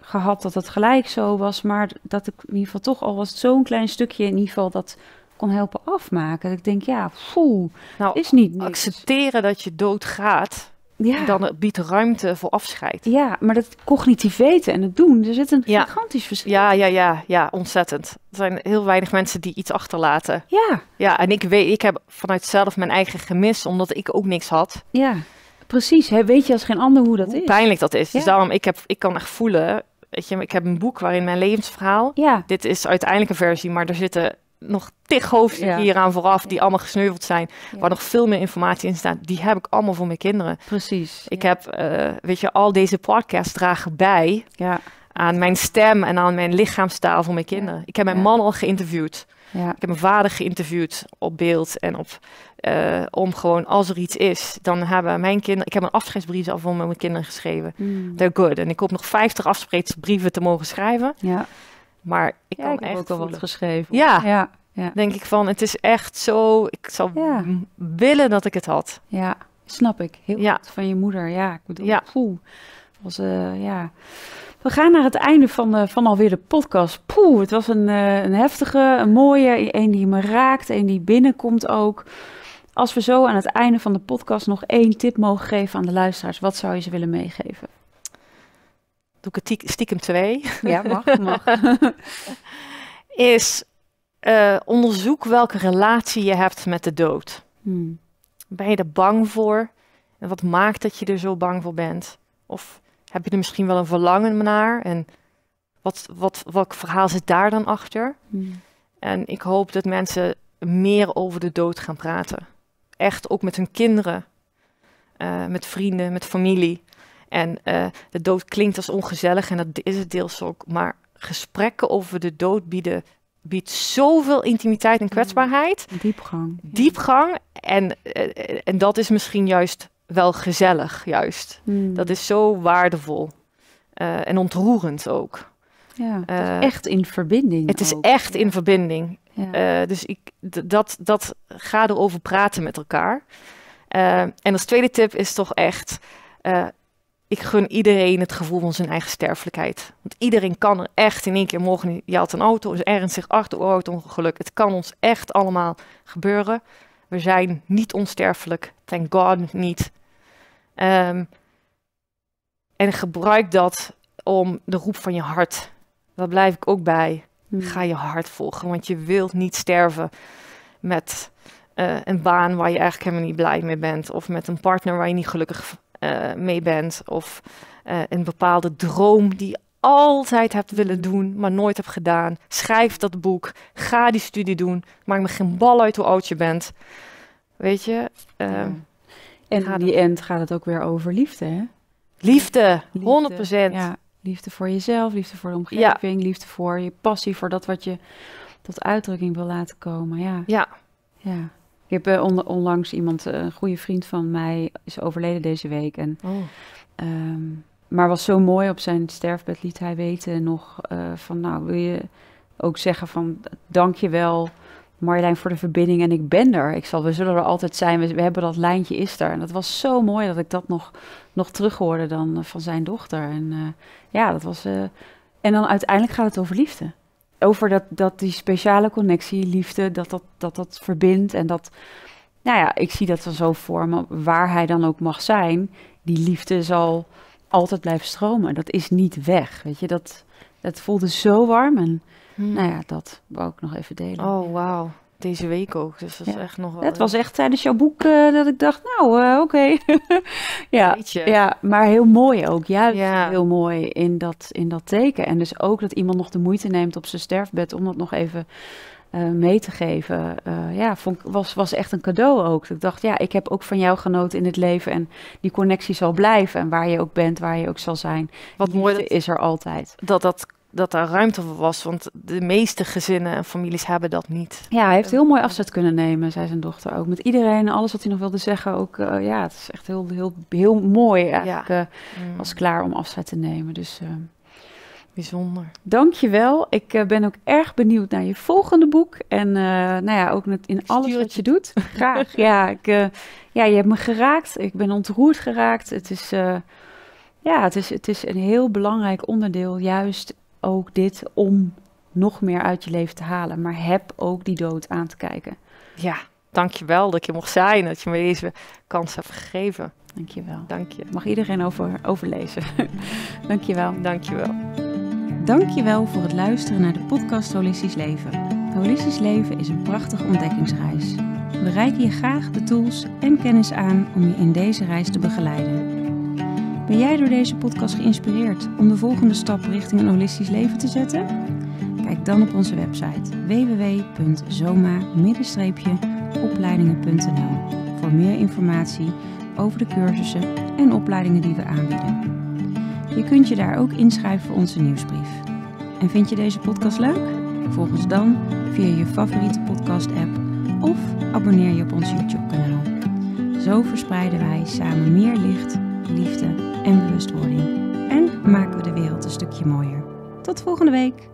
gehad dat het gelijk zo was. Maar dat ik in ieder geval toch al was zo'n klein stukje in ieder geval dat kon helpen afmaken. Dat ik denk, ja, poeh, nou, is niet niks. accepteren dat je doodgaat, Ja, dan biedt ruimte voor afscheid. ja, maar dat cognitief weten en het doen, er zit een Ja. gigantisch verschil. Ja, ja, ja, ja, ontzettend. Er zijn heel weinig mensen die iets achterlaten. Ja, Ja, en ik weet, ik heb vanuit zelf mijn eigen gemis, omdat ik ook niks had. ja, precies. Hè? Weet je als geen ander hoe dat hoe is? pijnlijk dat is. Dus daarom, ik, heb, ik kan echt voelen, weet je, ik heb een boek waarin mijn levensverhaal. Ja, Dit is uiteindelijk een versie, maar er zitten nog tig hoofdstukken Ja. hieraan vooraf die allemaal gesneuveld zijn, Ja. waar nog veel meer informatie in staat. Die heb ik allemaal voor mijn kinderen. precies. Ik ja. heb, eh, weet je, al deze podcasts dragen bij Ja, aan mijn stem en aan mijn lichaamstaal voor mijn kinderen. Ik heb mijn man al geïnterviewd. ja, Ik heb mijn vader geïnterviewd op beeld en op, eh, om gewoon als er iets is, dan hebben mijn kinderen, ik heb een afscheidsbrief al voor mijn kinderen geschreven. Mm. They're good. En ik hoop nog 50 afscheidsbrieven te mogen schrijven, ja. maar ik ja kan ik heb echt ook al wat geschreven. Ja. ja, ja, Denk ik van, het is echt zo, ik zou Ja. willen dat ik het had. ja. Snap ik. Heel Ja. goed van je moeder. Ja, ik bedoel, Ja. poeh. Was, eh, ja. We gaan naar het einde van, de, van alweer de podcast. Poeh, het was een, eh, een heftige, een mooie, een die me raakt, een die binnenkomt ook. Als we zo aan het einde van de podcast nog één tip mogen geven aan de luisteraars, wat zou je ze willen meegeven? Doe ik het tie- stiekem twee. <laughs> Ja, mag, mag. <laughs> Is eh, onderzoek welke relatie je hebt met de dood. Hmm. Ben je er bang voor? En wat maakt dat je er zo bang voor bent? Of heb je er misschien wel een verlangen naar? En wat, wat, welk verhaal zit daar dan achter? Hmm. En ik hoop dat mensen meer over de dood gaan praten. Echt ook met hun kinderen, eh, met vrienden, met familie. En eh, de dood klinkt als ongezellig en dat is het deels ook. Maar gesprekken over de dood bieden, biedt zoveel intimiteit en kwetsbaarheid, Diepgang. diepgang. En, eh, en dat is misschien juist wel gezellig, juist. Hmm. Dat is zo waardevol. En ontroerend ook. ja, het is echt in verbinding. Het is echt in verbinding. Eh, dus ik, dat, dat ga erover praten met elkaar. Eh, en als tweede tip is toch echt, eh, ik gun iedereen het gevoel van zijn eigen sterfelijkheid. Want iedereen kan er echt in één keer morgen, je had een auto, is ernstig auto-ongeluk. Het kan ons echt allemaal gebeuren. We zijn niet onsterfelijk, thank God niet. Ehm, en gebruik dat om de roep van je hart. Daar blijf ik ook bij. Hmm. Ga je hart volgen, want je wilt niet sterven met eh, een baan waar je eigenlijk helemaal niet blij mee bent. Of met een partner waar je niet gelukkig eh, mee bent. Of eh, een bepaalde droom die je altijd hebt willen doen, maar nooit hebt gedaan. Schrijf dat boek. Ga die studie doen. Maak me geen bal uit hoe oud je bent. Weet je? eh, Ja. En gaat in die end gaat het ook weer over liefde, hè? Liefde, Liefde, 100 Ja, liefde voor jezelf, liefde voor de omgeving, liefde voor je passie, voor dat wat je tot uitdrukking wil laten komen. Ja, Ja. ja. Ik heb eh, on- onlangs iemand, eh, een goede vriend van mij, is overleden deze week. En, Oh. ehm, maar was zo mooi, op zijn sterfbed liet hij weten nog eh, van, nou wil je ook zeggen van, dank je wel Marjolein voor de verbinding en ik ben er. Ik zal, we zullen er altijd zijn, we, hebben dat lijntje is er. En dat was zo mooi dat ik dat nog, nog terug hoorde dan eh, van zijn dochter. En eh, ja, dat was... eh, en dan uiteindelijk gaat het over liefde. Over dat, dat die speciale connectie, liefde, dat dat, dat dat verbindt. En dat, nou ja, ik zie dat dan zo voor me, waar hij dan ook mag zijn, die liefde zal altijd blijven stromen. Dat is niet weg, weet je. Dat, dat voelde zo warm en Hm. nou ja, dat wou ik nog even delen. Oh, wauw. Deze week ook. Dus dat is Ja. echt nog wel... Het was echt tijdens jouw boek eh, dat ik dacht, nou, eh, oké. <laughs> ja, ja, maar heel mooi ook. Juist Ja. heel mooi in dat, in dat teken. En dus ook dat iemand nog de moeite neemt op zijn sterfbed om dat nog even eh, mee te geven. eh, ja, vond, was, was echt een cadeau ook. Ik dacht, ja, ik heb ook van jou genoten in het leven. En die connectie zal blijven. En waar je ook bent, waar je ook zal zijn. Wat mooi dat, is er altijd. dat, dat, dat daar ruimte voor was. Want de meeste gezinnen en families hebben dat niet. Ja, hij heeft heel mooi afzet kunnen nemen, zei zijn dochter ook. Met iedereen, alles wat hij nog wilde zeggen. Ook, eh, ja, het is echt heel, heel, heel mooi eigenlijk. eh, Mm, was klaar om afscheid te nemen. Dus eh Bijzonder. dank je wel. Ik eh, ben ook erg benieuwd naar je volgende boek. En eh, nou ja, ook met, in alles wat je doet. <laughs> Graag. ja, ik, eh, ja, je hebt me geraakt. Ik ben ontroerd geraakt. Het is, eh, ja, het is, het is een heel belangrijk onderdeel. Juist ook dit om nog meer uit je leven te halen. Maar heb ook die dood aan te kijken. Ja, dankjewel dat je mocht zijn. Dat je me deze kans hebt gegeven. Dank je wel. Dank je. Mag iedereen over, overlezen. <laughs> Dank je wel. Dank je wel. Dankjewel voor het luisteren naar de podcast Holistisch Leven. Holistisch Leven is een prachtige ontdekkingsreis. We reiken je graag de tools en kennis aan om je in deze reis te begeleiden. Ben jij door deze podcast geïnspireerd om de volgende stap richting een holistisch leven te zetten? Kijk dan op onze website www.zoma-opleidingen.nl voor meer informatie over de cursussen en opleidingen die we aanbieden. Je kunt je daar ook inschrijven voor onze nieuwsbrief. En vind je deze podcast leuk? Volg ons dan via je favoriete podcast-app of abonneer je op ons YouTube-kanaal. Zo verspreiden wij samen meer licht, liefde en bewustwording en maken we de wereld een stukje mooier. Tot volgende week!